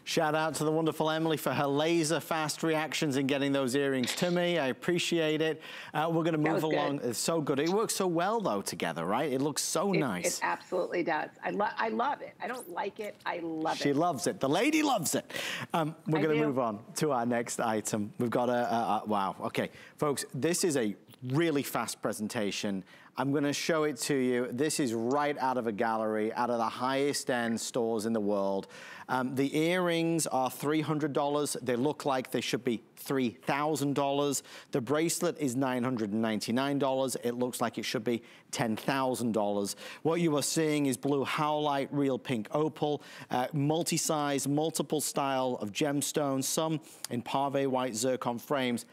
Shout out to the wonderful Emily for her laser fast reactions in getting those earrings to me. I appreciate it. Uh, we're going to move along. Good. It's so good. It works so well, though, together, right? It looks so it, nice. It absolutely does. I, lo I love it. I don't like it. I love she it. She loves it. The lady loves it. Um, we're going to move on to our next item. We've got a, a, a wow. Okay, folks, this is a really fast presentation. I'm gonna show it to you. This is right out of a gallery, out of the highest end stores in the world. Um, the earrings are $300. They look like they should be $3,000. The bracelet is $999. It looks like it should be $10,000. What you are seeing is blue howlite, real pink opal, uh, multi-size, multiple style of gemstones, some in pave white zircon frames.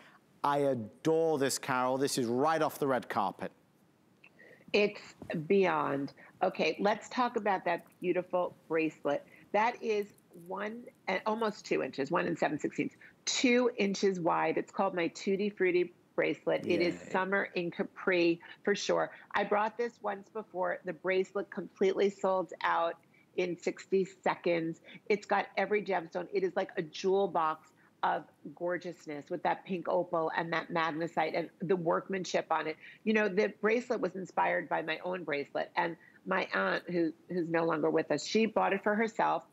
I adore this, Carol. This is right off the red carpet. It's beyond. Okay, let's talk about that beautiful bracelet. That is one and almost two inches, one and seven sixteenths, two inches wide. It's called my Tutti Frutti bracelet. Yay. It is summer in Capri for sure. I brought this once before. The bracelet completely sold out in 60 seconds. It's got every gemstone. It is like a jewel box of gorgeousness with that pink opal and that magnesite and the workmanship on it. You know, the bracelet was inspired by my own bracelet and my aunt who who's no longer with us, she bought it for herself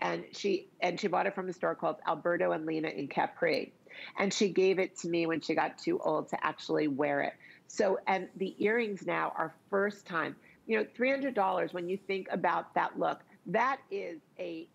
and she and she bought it from a store called Alberto and Lina in Capri. And she gave it to me when she got too old to actually wear it. So and the earrings now are first time. You know, $300 when you think about that look, that is a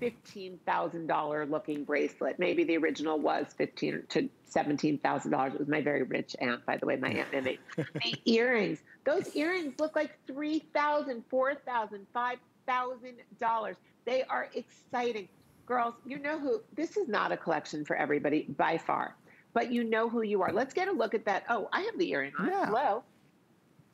$15,000 looking bracelet. Maybe the original was 15 to $17,000. It was my very rich aunt, by the way, my aunt Mimi. the earrings, those earrings look like $3,000, $4,000, $5,000. They are exciting. Girls, you know who, this is not a collection for everybody by far, but you know who you are. Let's get a look at that. Oh, I have the earring. Yeah. Hello.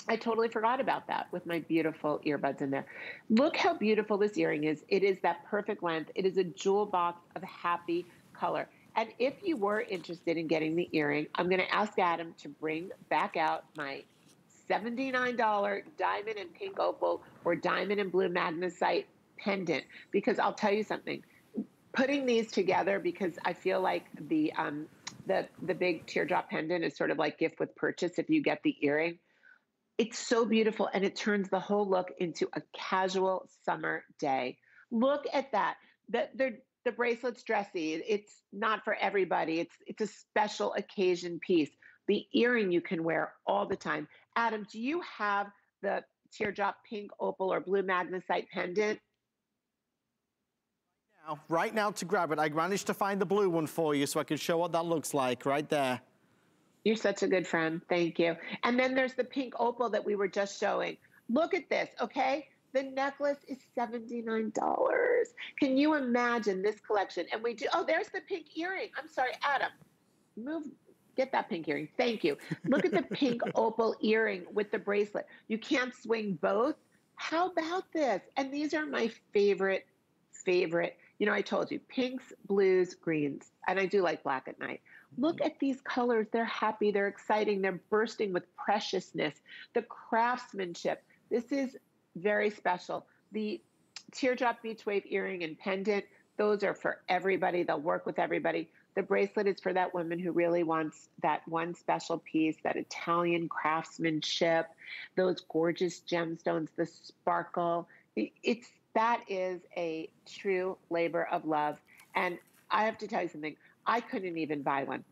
I totally forgot about that with my beautiful earbuds in there. Look how beautiful this earring is. It is that perfect length. It is a jewel box of happy color. And if you were interested in getting the earring, I'm going to ask Adam to bring back out my $79 diamond and pink opal or diamond and blue magnesite pendant because I'll tell you something. Putting these together because I feel like the um, the the big teardrop pendant is sort of like gift with purchase if you get the earring it's so beautiful and it turns the whole look into a casual summer day. Look at that. The, the, the bracelet's dressy. It's not for everybody. It's it's a special occasion piece. The earring you can wear all the time. Adam, do you have the teardrop pink opal or blue magnesite pendant? Now, right now to grab it. I managed to find the blue one for you so I can show what that looks like right there. You're such a good friend. Thank you. And then there's the pink opal that we were just showing. Look at this, okay? The necklace is $79. Can you imagine this collection? And we do, oh, there's the pink earring. I'm sorry, Adam. Move, get that pink earring. Thank you. Look at the pink opal earring with the bracelet. You can't swing both. How about this? And these are my favorite, favorite. You know, I told you pinks, blues, greens, and I do like black at night. Look at these colors. They're happy, they're exciting, they're bursting with preciousness. The craftsmanship. This is very special. The teardrop beach wave earring and pendant, those are for everybody. They'll work with everybody. The bracelet is for that woman who really wants that one special piece, that Italian craftsmanship, those gorgeous gemstones, the sparkle. It's that is a true labor of love. And I have to tell you something. I couldn't even buy one.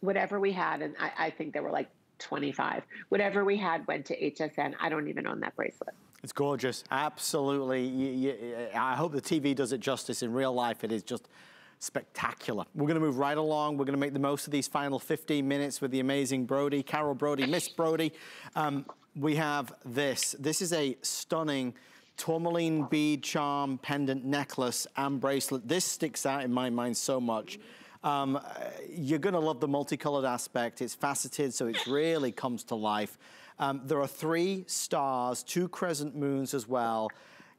Whatever we had, and I, I think there were like 25. Whatever we had went to HSN. I don't even own that bracelet. It's gorgeous. Absolutely. You, you, I hope the TV does it justice. In real life, it is just spectacular. We're going to move right along. We're going to make the most of these final 15 minutes with the amazing Brodie, Carol Brodie, Miss Brodie. Um, we have this. This is a stunning tourmaline bead charm pendant necklace and bracelet. This sticks out in my mind so much. Um, you're gonna love the multicolored aspect. It's faceted, so it really comes to life. Um, there are three stars, two crescent moons as well.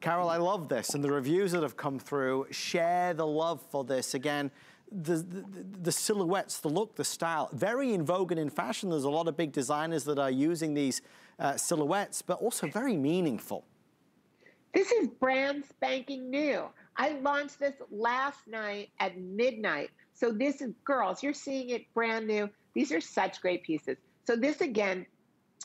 Carol, I love this, and the reviews that have come through share the love for this. Again, the, the, the, silhouettes, the look, the style, very in vogue and in fashion. There's a lot of big designers that are using these uh, silhouettes, but also very meaningful. This is brand spanking new. I launched this last night at midnight so this is girls, you're seeing it brand new. These are such great pieces. So this again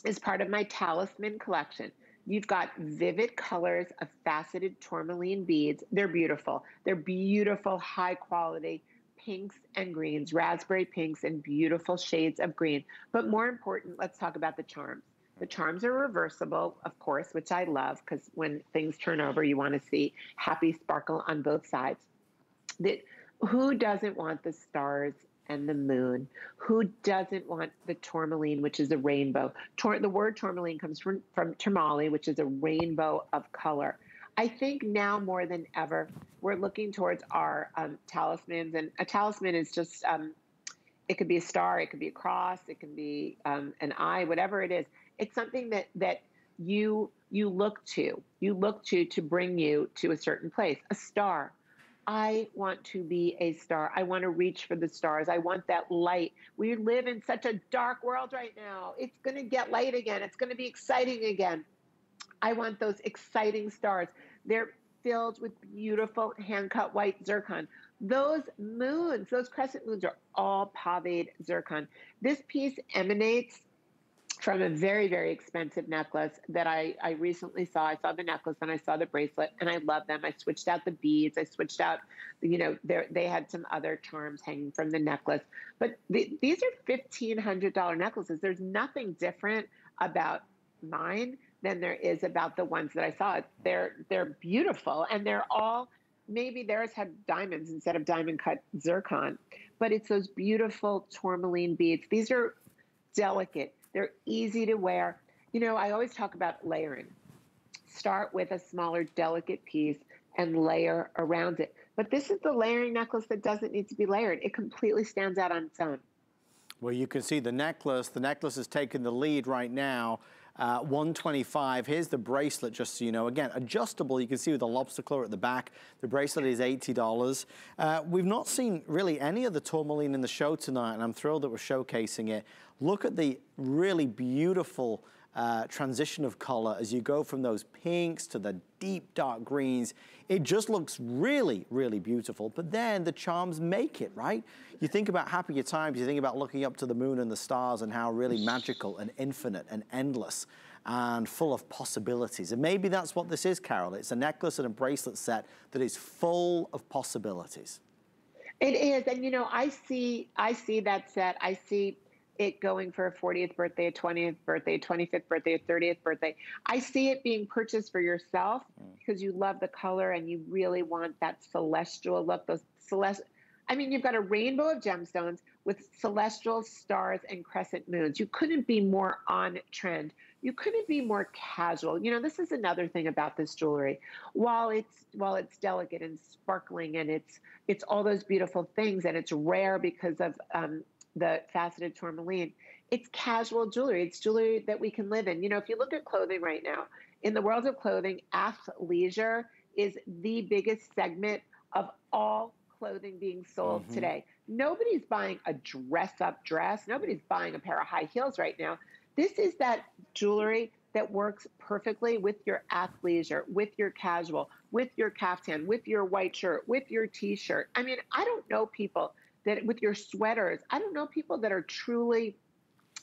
is part of my talisman collection. You've got vivid colors of faceted tourmaline beads. They're beautiful. They're beautiful, high quality pinks and greens, raspberry pinks and beautiful shades of green. But more important, let's talk about the charms. The charms are reversible, of course, which I love because when things turn over, you want to see happy sparkle on both sides. That who doesn't want the stars and the moon? Who doesn't want the tourmaline, which is a rainbow? Tor- the word tourmaline comes from, from tourmaline, which is a rainbow of color. I think now more than ever, we're looking towards our um, talismans, and a talisman is just um, it could be a star, it could be a cross, it can be um, an eye, whatever it is. It's something that that you you look to, you look to to bring you to a certain place. A star. I want to be a star. I want to reach for the stars. I want that light. We live in such a dark world right now. It's going to get light again. It's going to be exciting again. I want those exciting stars. They're filled with beautiful hand cut white zircon. Those moons, those crescent moons, are all paved zircon. This piece emanates from a very, very expensive necklace that I, I recently saw. I saw the necklace and I saw the bracelet and I love them. I switched out the beads. I switched out, you know, they had some other charms hanging from the necklace. But the, these are $1,500 necklaces. There's nothing different about mine than there is about the ones that I saw. They're they're beautiful and they're all maybe theirs had diamonds instead of diamond cut zircon, but it's those beautiful tourmaline beads. These are delicate. They're easy to wear. You know, I always talk about layering. Start with a smaller, delicate piece and layer around it. But this is the layering necklace that doesn't need to be layered. It completely stands out on its own. Well, you can see the necklace. The necklace is taking the lead right now. Uh, 125. Here's the bracelet, just so you know. Again, adjustable. You can see with the lobster claw at the back. The bracelet is $80. Uh, we've not seen really any of the tourmaline in the show tonight, and I'm thrilled that we're showcasing it. Look at the really beautiful uh, transition of color as you go from those pinks to the deep dark greens. It just looks really, really beautiful. But then the charms make it, right? You think about happier times, you think about looking up to the moon and the stars and how really magical and infinite and endless and full of possibilities. And maybe that's what this is, Carol. It's a necklace and a bracelet set that is full of possibilities. It is. And you know, I see I see that set. I see it going for a 40th birthday, a 20th birthday, a 25th birthday, a 30th birthday. I see it being purchased for yourself mm. because you love the color and you really want that celestial look. Those celestial. I mean, you've got a rainbow of gemstones with celestial stars and crescent moons. You couldn't be more on trend. You couldn't be more casual. You know, this is another thing about this jewelry. While it's while it's delicate and sparkling and it's it's all those beautiful things and it's rare because of um, the faceted tourmaline. It's casual jewelry. It's jewelry that we can live in. You know, if you look at clothing right now, in the world of clothing, athleisure is the biggest segment of all clothing being sold mm-hmm. today. Nobody's buying a dress up dress. Nobody's buying a pair of high heels right now. This is that jewelry that works perfectly with your athleisure, with your casual, with your caftan, with your white shirt, with your t shirt. I mean, I don't know people that with your sweaters. I don't know people that are truly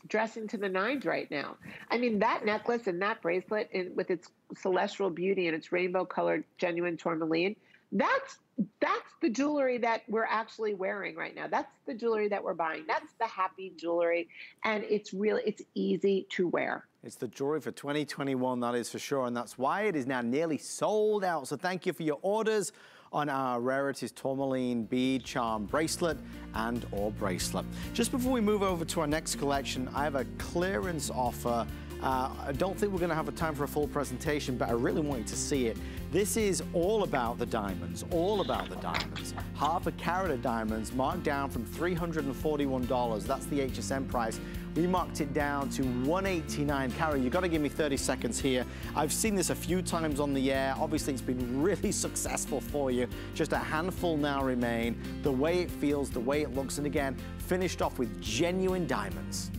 dressing to the nines right now. I mean, that necklace and that bracelet and with its celestial beauty and its rainbow colored genuine tourmaline, that's that's the jewelry that we're actually wearing right now. That's the jewelry that we're buying. That's the happy jewelry and it's really it's easy to wear. It's the jewelry for 2021, that is for sure, and that's why it is now nearly sold out. So thank you for your orders on our Rarities Tourmaline bead charm bracelet and or bracelet. Just before we move over to our next collection, I have a clearance offer uh, I don't think we're going to have a time for a full presentation, but I really want you to see it. This is all about the diamonds, all about the diamonds. Half a carat of diamonds marked down from $341. That's the HSN price. We marked it down to 189. Carrie, you've got to give me 30 seconds here. I've seen this a few times on the air. Obviously, it's been really successful for you. Just a handful now remain. The way it feels, the way it looks, and again, finished off with genuine diamonds.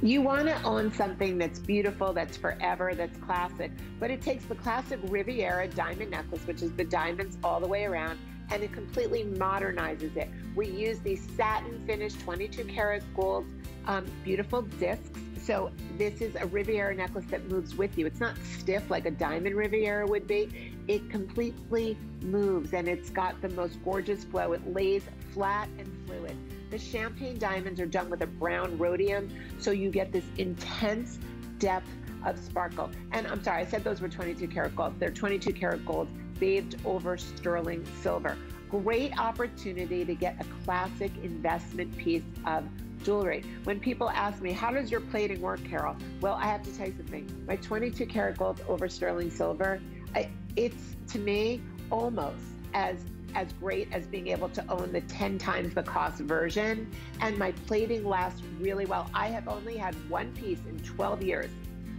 You want to own something that's beautiful, that's forever, that's classic, but it takes the classic Riviera diamond necklace, which is the diamonds all the way around, and it completely modernizes it. We use these satin finished 22 karat gold, um, beautiful discs. So this is a Riviera necklace that moves with you. It's not stiff like a diamond Riviera would be. It completely moves and it's got the most gorgeous flow. It lays flat and fluid. The champagne diamonds are done with a brown rhodium, so you get this intense depth of sparkle. And I'm sorry, I said those were 22 karat gold. They're 22 karat gold bathed over sterling silver. Great opportunity to get a classic investment piece of jewelry. When people ask me, how does your plating work, Carol? Well, I have to tell you something. My 22 karat gold over sterling silver, I, it's to me almost as as great as being able to own the 10 times the cost version and my plating lasts really well. I have only had one piece in 12 years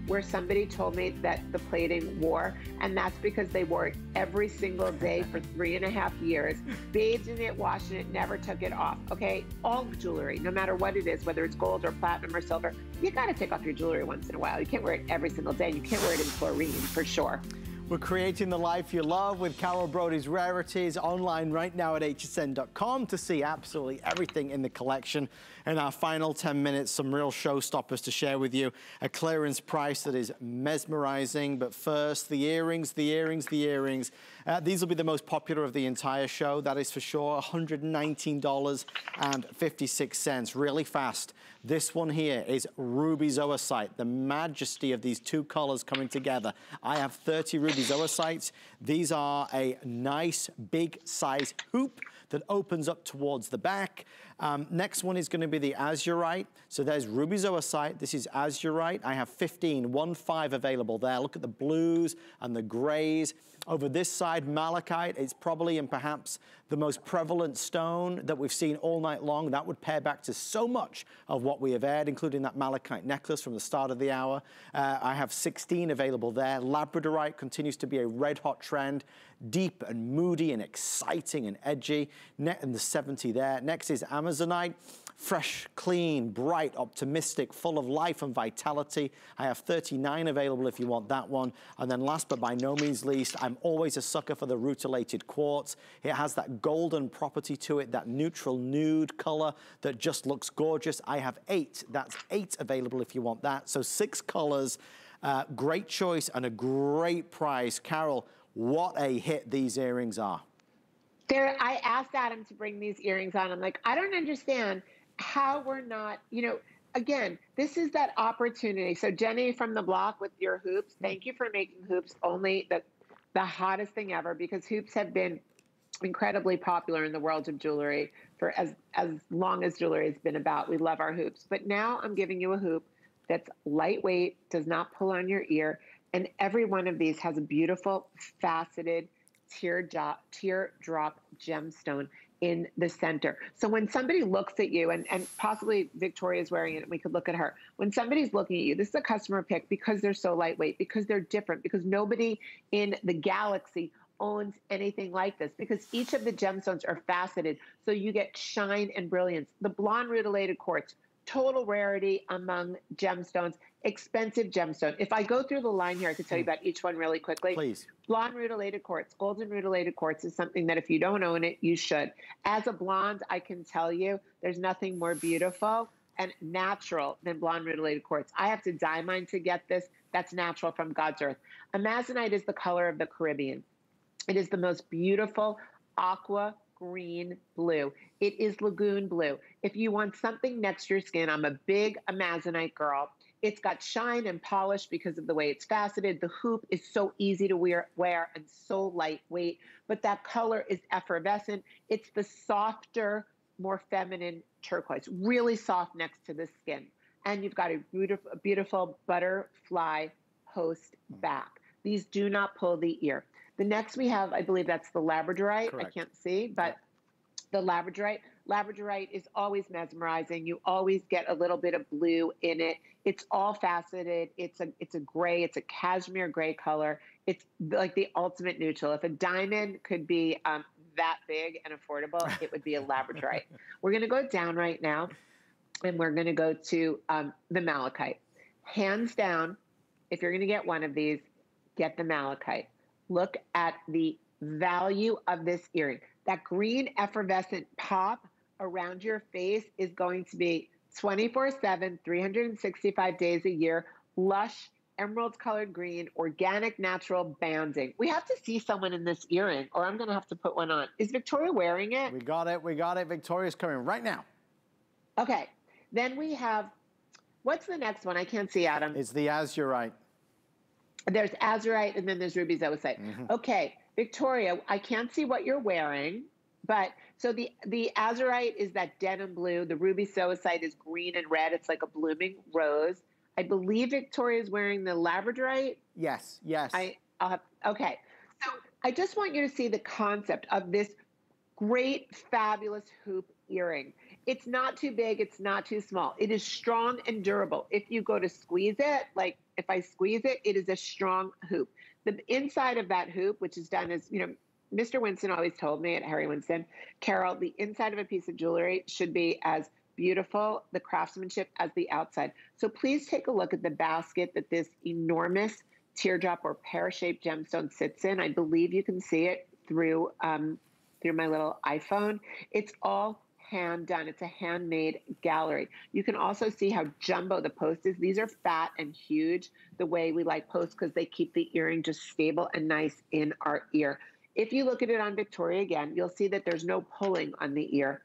where somebody told me that the plating wore, and that's because they wore it every single day for three and a half years, bathed in it, washing it, never took it off. Okay, all jewelry, no matter what it is, whether it's gold or platinum or silver, you got to take off your jewelry once in a while. You can't wear it every single day. You can't wear it in chlorine for sure. We're creating the life you love with Carol Brodie's Rarities online right now at hsn.com to see absolutely everything in the collection. In our final 10 minutes, some real showstoppers to share with you. A clearance price that is mesmerizing. But first, the earrings, the earrings, the earrings. Uh, these will be the most popular of the entire show. That is for sure $119.56. Really fast. This one here is Ruby Zoisite, the majesty of these two colors coming together. I have 30 Ruby Zoisites. These are a nice big size hoop that opens up towards the back. Um, next one is going to be the azurite. So there's ruby zoisite. This is azurite. I have 15, one five available there. Look at the blues and the grays. Over this side, malachite. It's probably and perhaps the most prevalent stone that we've seen all night long. That would pair back to so much of what we have aired, including that malachite necklace from the start of the hour. Uh, I have 16 available there. Labradorite continues to be a red hot trend deep and moody and exciting and edgy. Net in the 70 there. Next is Amazonite. Fresh, clean, bright, optimistic, full of life and vitality. I have 39 available if you want that one. And then last but by no means least, I'm always a sucker for the rutilated quartz. It has that golden property to it, that neutral nude color that just looks gorgeous. I have eight. That's eight available if you want that. So six colors. Uh, great choice and a great price. Carol, what a hit these earrings are. There, I asked Adam to bring these earrings on. I'm like, I don't understand how we're not, you know, again, this is that opportunity. So Jenny from the block with your hoops, thank you for making hoops only the the hottest thing ever because hoops have been incredibly popular in the world of jewelry for as as long as jewelry has been about. We love our hoops. But now I'm giving you a hoop that's lightweight, does not pull on your ear, and every one of these has a beautiful faceted teardrop, teardrop gemstone in the center. So when somebody looks at you, and, and possibly Victoria's wearing it, we could look at her. When somebody's looking at you, this is a customer pick because they're so lightweight, because they're different, because nobody in the galaxy owns anything like this because each of the gemstones are faceted. So you get shine and brilliance. The blonde rutilated quartz, total rarity among gemstones expensive gemstone. If I go through the line here, I could tell you hmm. about each one really quickly. Please. Blonde rutilated quartz, golden rutilated quartz is something that if you don't own it, you should. As a blonde, I can tell you there's nothing more beautiful and natural than blonde rutilated quartz. I have to dye mine to get this. That's natural from God's earth. Amazonite is the color of the Caribbean. It is the most beautiful aqua green blue. It is lagoon blue. If you want something next to your skin, I'm a big Amazonite girl. It's got shine and polish because of the way it's faceted. The hoop is so easy to wear, wear and so lightweight, but that color is effervescent. It's the softer, more feminine turquoise, really soft next to the skin. And you've got a beautiful, beautiful butterfly host back. These do not pull the ear. The next we have, I believe that's the labradorite. Correct. I can't see, but the labradorite. Labradorite is always mesmerizing. You always get a little bit of blue in it. It's all faceted. It's a it's a gray. It's a cashmere gray color. It's like the ultimate neutral. If a diamond could be um, that big and affordable, it would be a labradorite. we're going to go down right now, and we're going to go to um, the malachite. Hands down, if you're going to get one of these, get the malachite. Look at the value of this earring. That green effervescent pop around your face is going to be 24 7, 365 days a year, lush emerald colored green, organic natural banding. We have to see someone in this earring or I'm gonna have to put one on. Is Victoria wearing it? We got it, we got it. Victoria's coming right now. Okay, then we have, what's the next one? I can't see Adam. It's the azurite. There's azurite and then there's ruby zoisite. Mm -hmm. Okay, Victoria, I can't see what you're wearing, but so the the azurite is that denim blue. The ruby zoisite is green and red. It's like a blooming rose. I believe Victoria is wearing the labradorite. Yes, yes. I, I'll have, okay. So I just want you to see the concept of this great, fabulous hoop earring. It's not too big, it's not too small. It is strong and durable. If you go to squeeze it, like if I squeeze it, it is a strong hoop. The inside of that hoop, which is done as, you know, Mr. Winston always told me at Harry Winston, Carol, the inside of a piece of jewelry should be as beautiful, the craftsmanship as the outside. So please take a look at the basket that this enormous teardrop or pear-shaped gemstone sits in. I believe you can see it through um, through my little iPhone. It's all hand done. It's a handmade gallery. You can also see how jumbo the post is. These are fat and huge, the way we like posts because they keep the earring just stable and nice in our ear. If you look at it on Victoria again, you'll see that there's no pulling on the ear,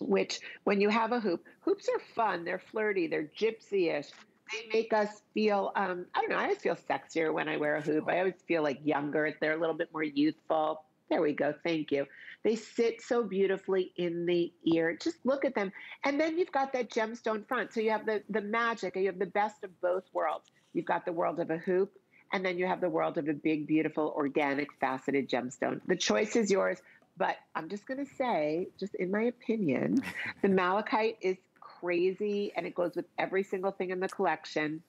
which when you have a hoop, hoops are fun. They're flirty. They're gypsy-ish. They make us feel, um, I don't know, I always feel sexier when I wear a hoop. I always feel like younger. They're a little bit more youthful. There we go. Thank you. They sit so beautifully in the ear. Just look at them. And then you've got that gemstone front. So you have the, the magic, you have the best of both worlds. You've got the world of a hoop, and then you have the world of a big, beautiful, organic, faceted gemstone. The choice is yours. But I'm just going to say, just in my opinion, the malachite is crazy and it goes with every single thing in the collection.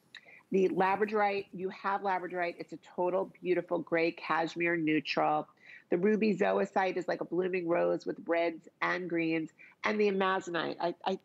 The labradorite, you have labradorite. It's a total beautiful gray cashmere neutral. The ruby zoisite is like a blooming rose with reds and greens. And the amazonite, I, I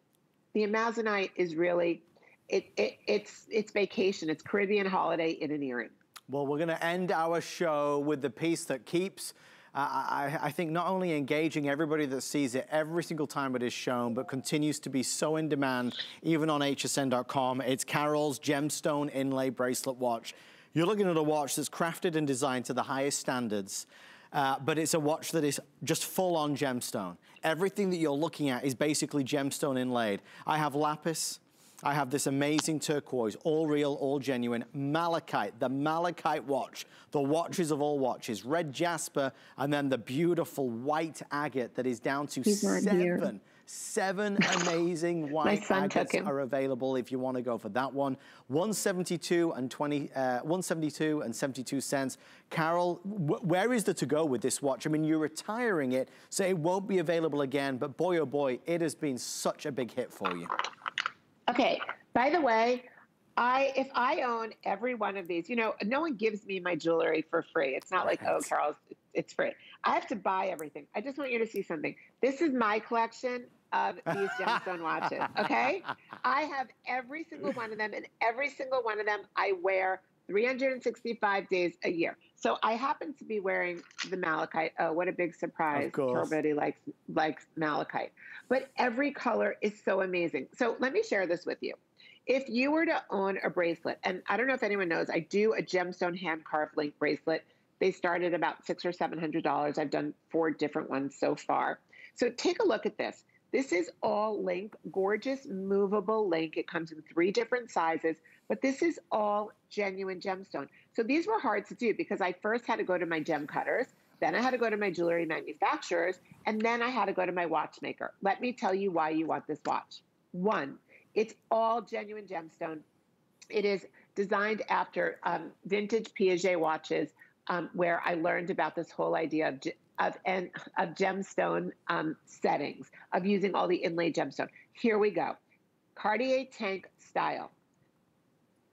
the amazonite is really, it, it, it's, it's vacation. It's Caribbean holiday in an earring. Well, we're going to end our show with the piece that keeps uh, I, I, think not only engaging everybody that sees it every single time it is shown, but continues to be so in demand, even on hsn.com. It's Carol's Gemstone Inlay Bracelet Watch. You're looking at a watch that's crafted and designed to the highest standards. Uh, but it's a watch that is just full on gemstone. Everything that you're looking at is basically gemstone inlaid. I have lapis, I have this amazing turquoise, all real, all genuine, malachite, the malachite watch, the watches of all watches, red jasper, and then the beautiful white agate that is down to seven, seven amazing white agates are available if you want to go for that one. 172 and 20, uh, 172 and 72 cents. Carol, where is the to go with this watch? I mean, you're retiring it, so it won't be available again, but boy, oh boy, it has been such a big hit for you. Okay. By the way, I if I own every one of these, you know, no one gives me my jewelry for free. It's not like, oh, Carol, it's free. I have to buy everything. I just want you to see something. This is my collection of these gemstone watches. Okay. I have every single one of them, and every single one of them I wear 365 days a year. So I happen to be wearing the malachite. Oh, what a big surprise. Everybody likes likes malachite. But every color is so amazing. So let me share this with you. If you were to own a bracelet, and I don't know if anyone knows, I do a gemstone hand carved link bracelet. They start at about six or seven hundred dollars. I've done four different ones so far. So take a look at this. This is all link, gorgeous movable link. It comes in three different sizes, but this is all genuine gemstone. So these were hard to do because I first had to go to my gem cutters, then I had to go to my jewelry manufacturers, and then I had to go to my watchmaker. Let me tell you why you want this watch. One, it's all genuine gemstone. It is designed after um, vintage Piaget watches, um, where I learned about this whole idea of of, and, of gemstone um, settings, of using all the inlay gemstone. Here we go. Cartier tank style.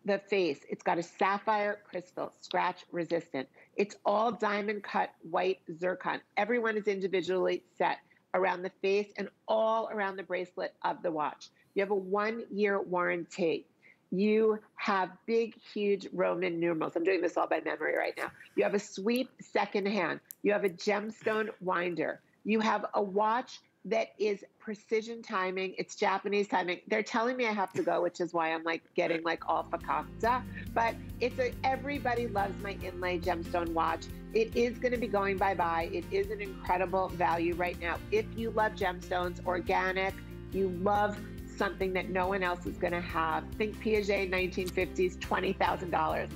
The face, it's got a sapphire crystal, scratch resistant. It's all diamond cut white zircon. Everyone is individually set around the face and all around the bracelet of the watch. You have a one year warranty. You have big, huge Roman numerals. I'm doing this all by memory right now. You have a sweep second hand. You have a gemstone winder. You have a watch that is precision timing. It's Japanese timing. They're telling me I have to go, which is why I'm like getting like all fakakta. But it's a everybody loves my inlay gemstone watch. It is going to be going bye bye. It is an incredible value right now. If you love gemstones, organic, you love something that no one else is going to have. Think Piaget 1950s, $20,000.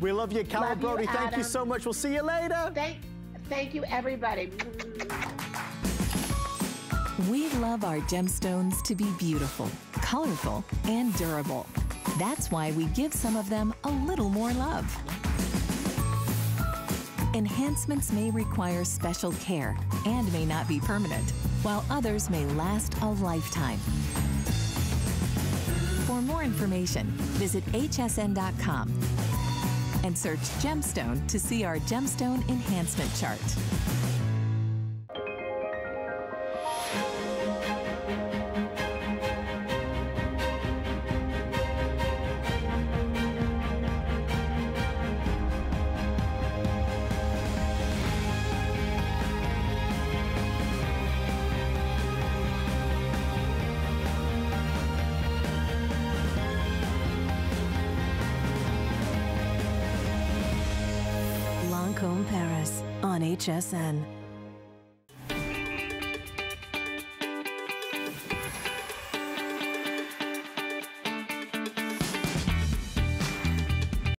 We love you, Carol love Brodie. You, thank you so much. We'll see you later. Thank, thank you, everybody. We love our gemstones to be beautiful, colorful, and durable. That's why we give some of them a little more love. Enhancements may require special care and may not be permanent, while others may last a lifetime. For more information, visit hsn.com and search gemstone to see our gemstone enhancement chart. HSN.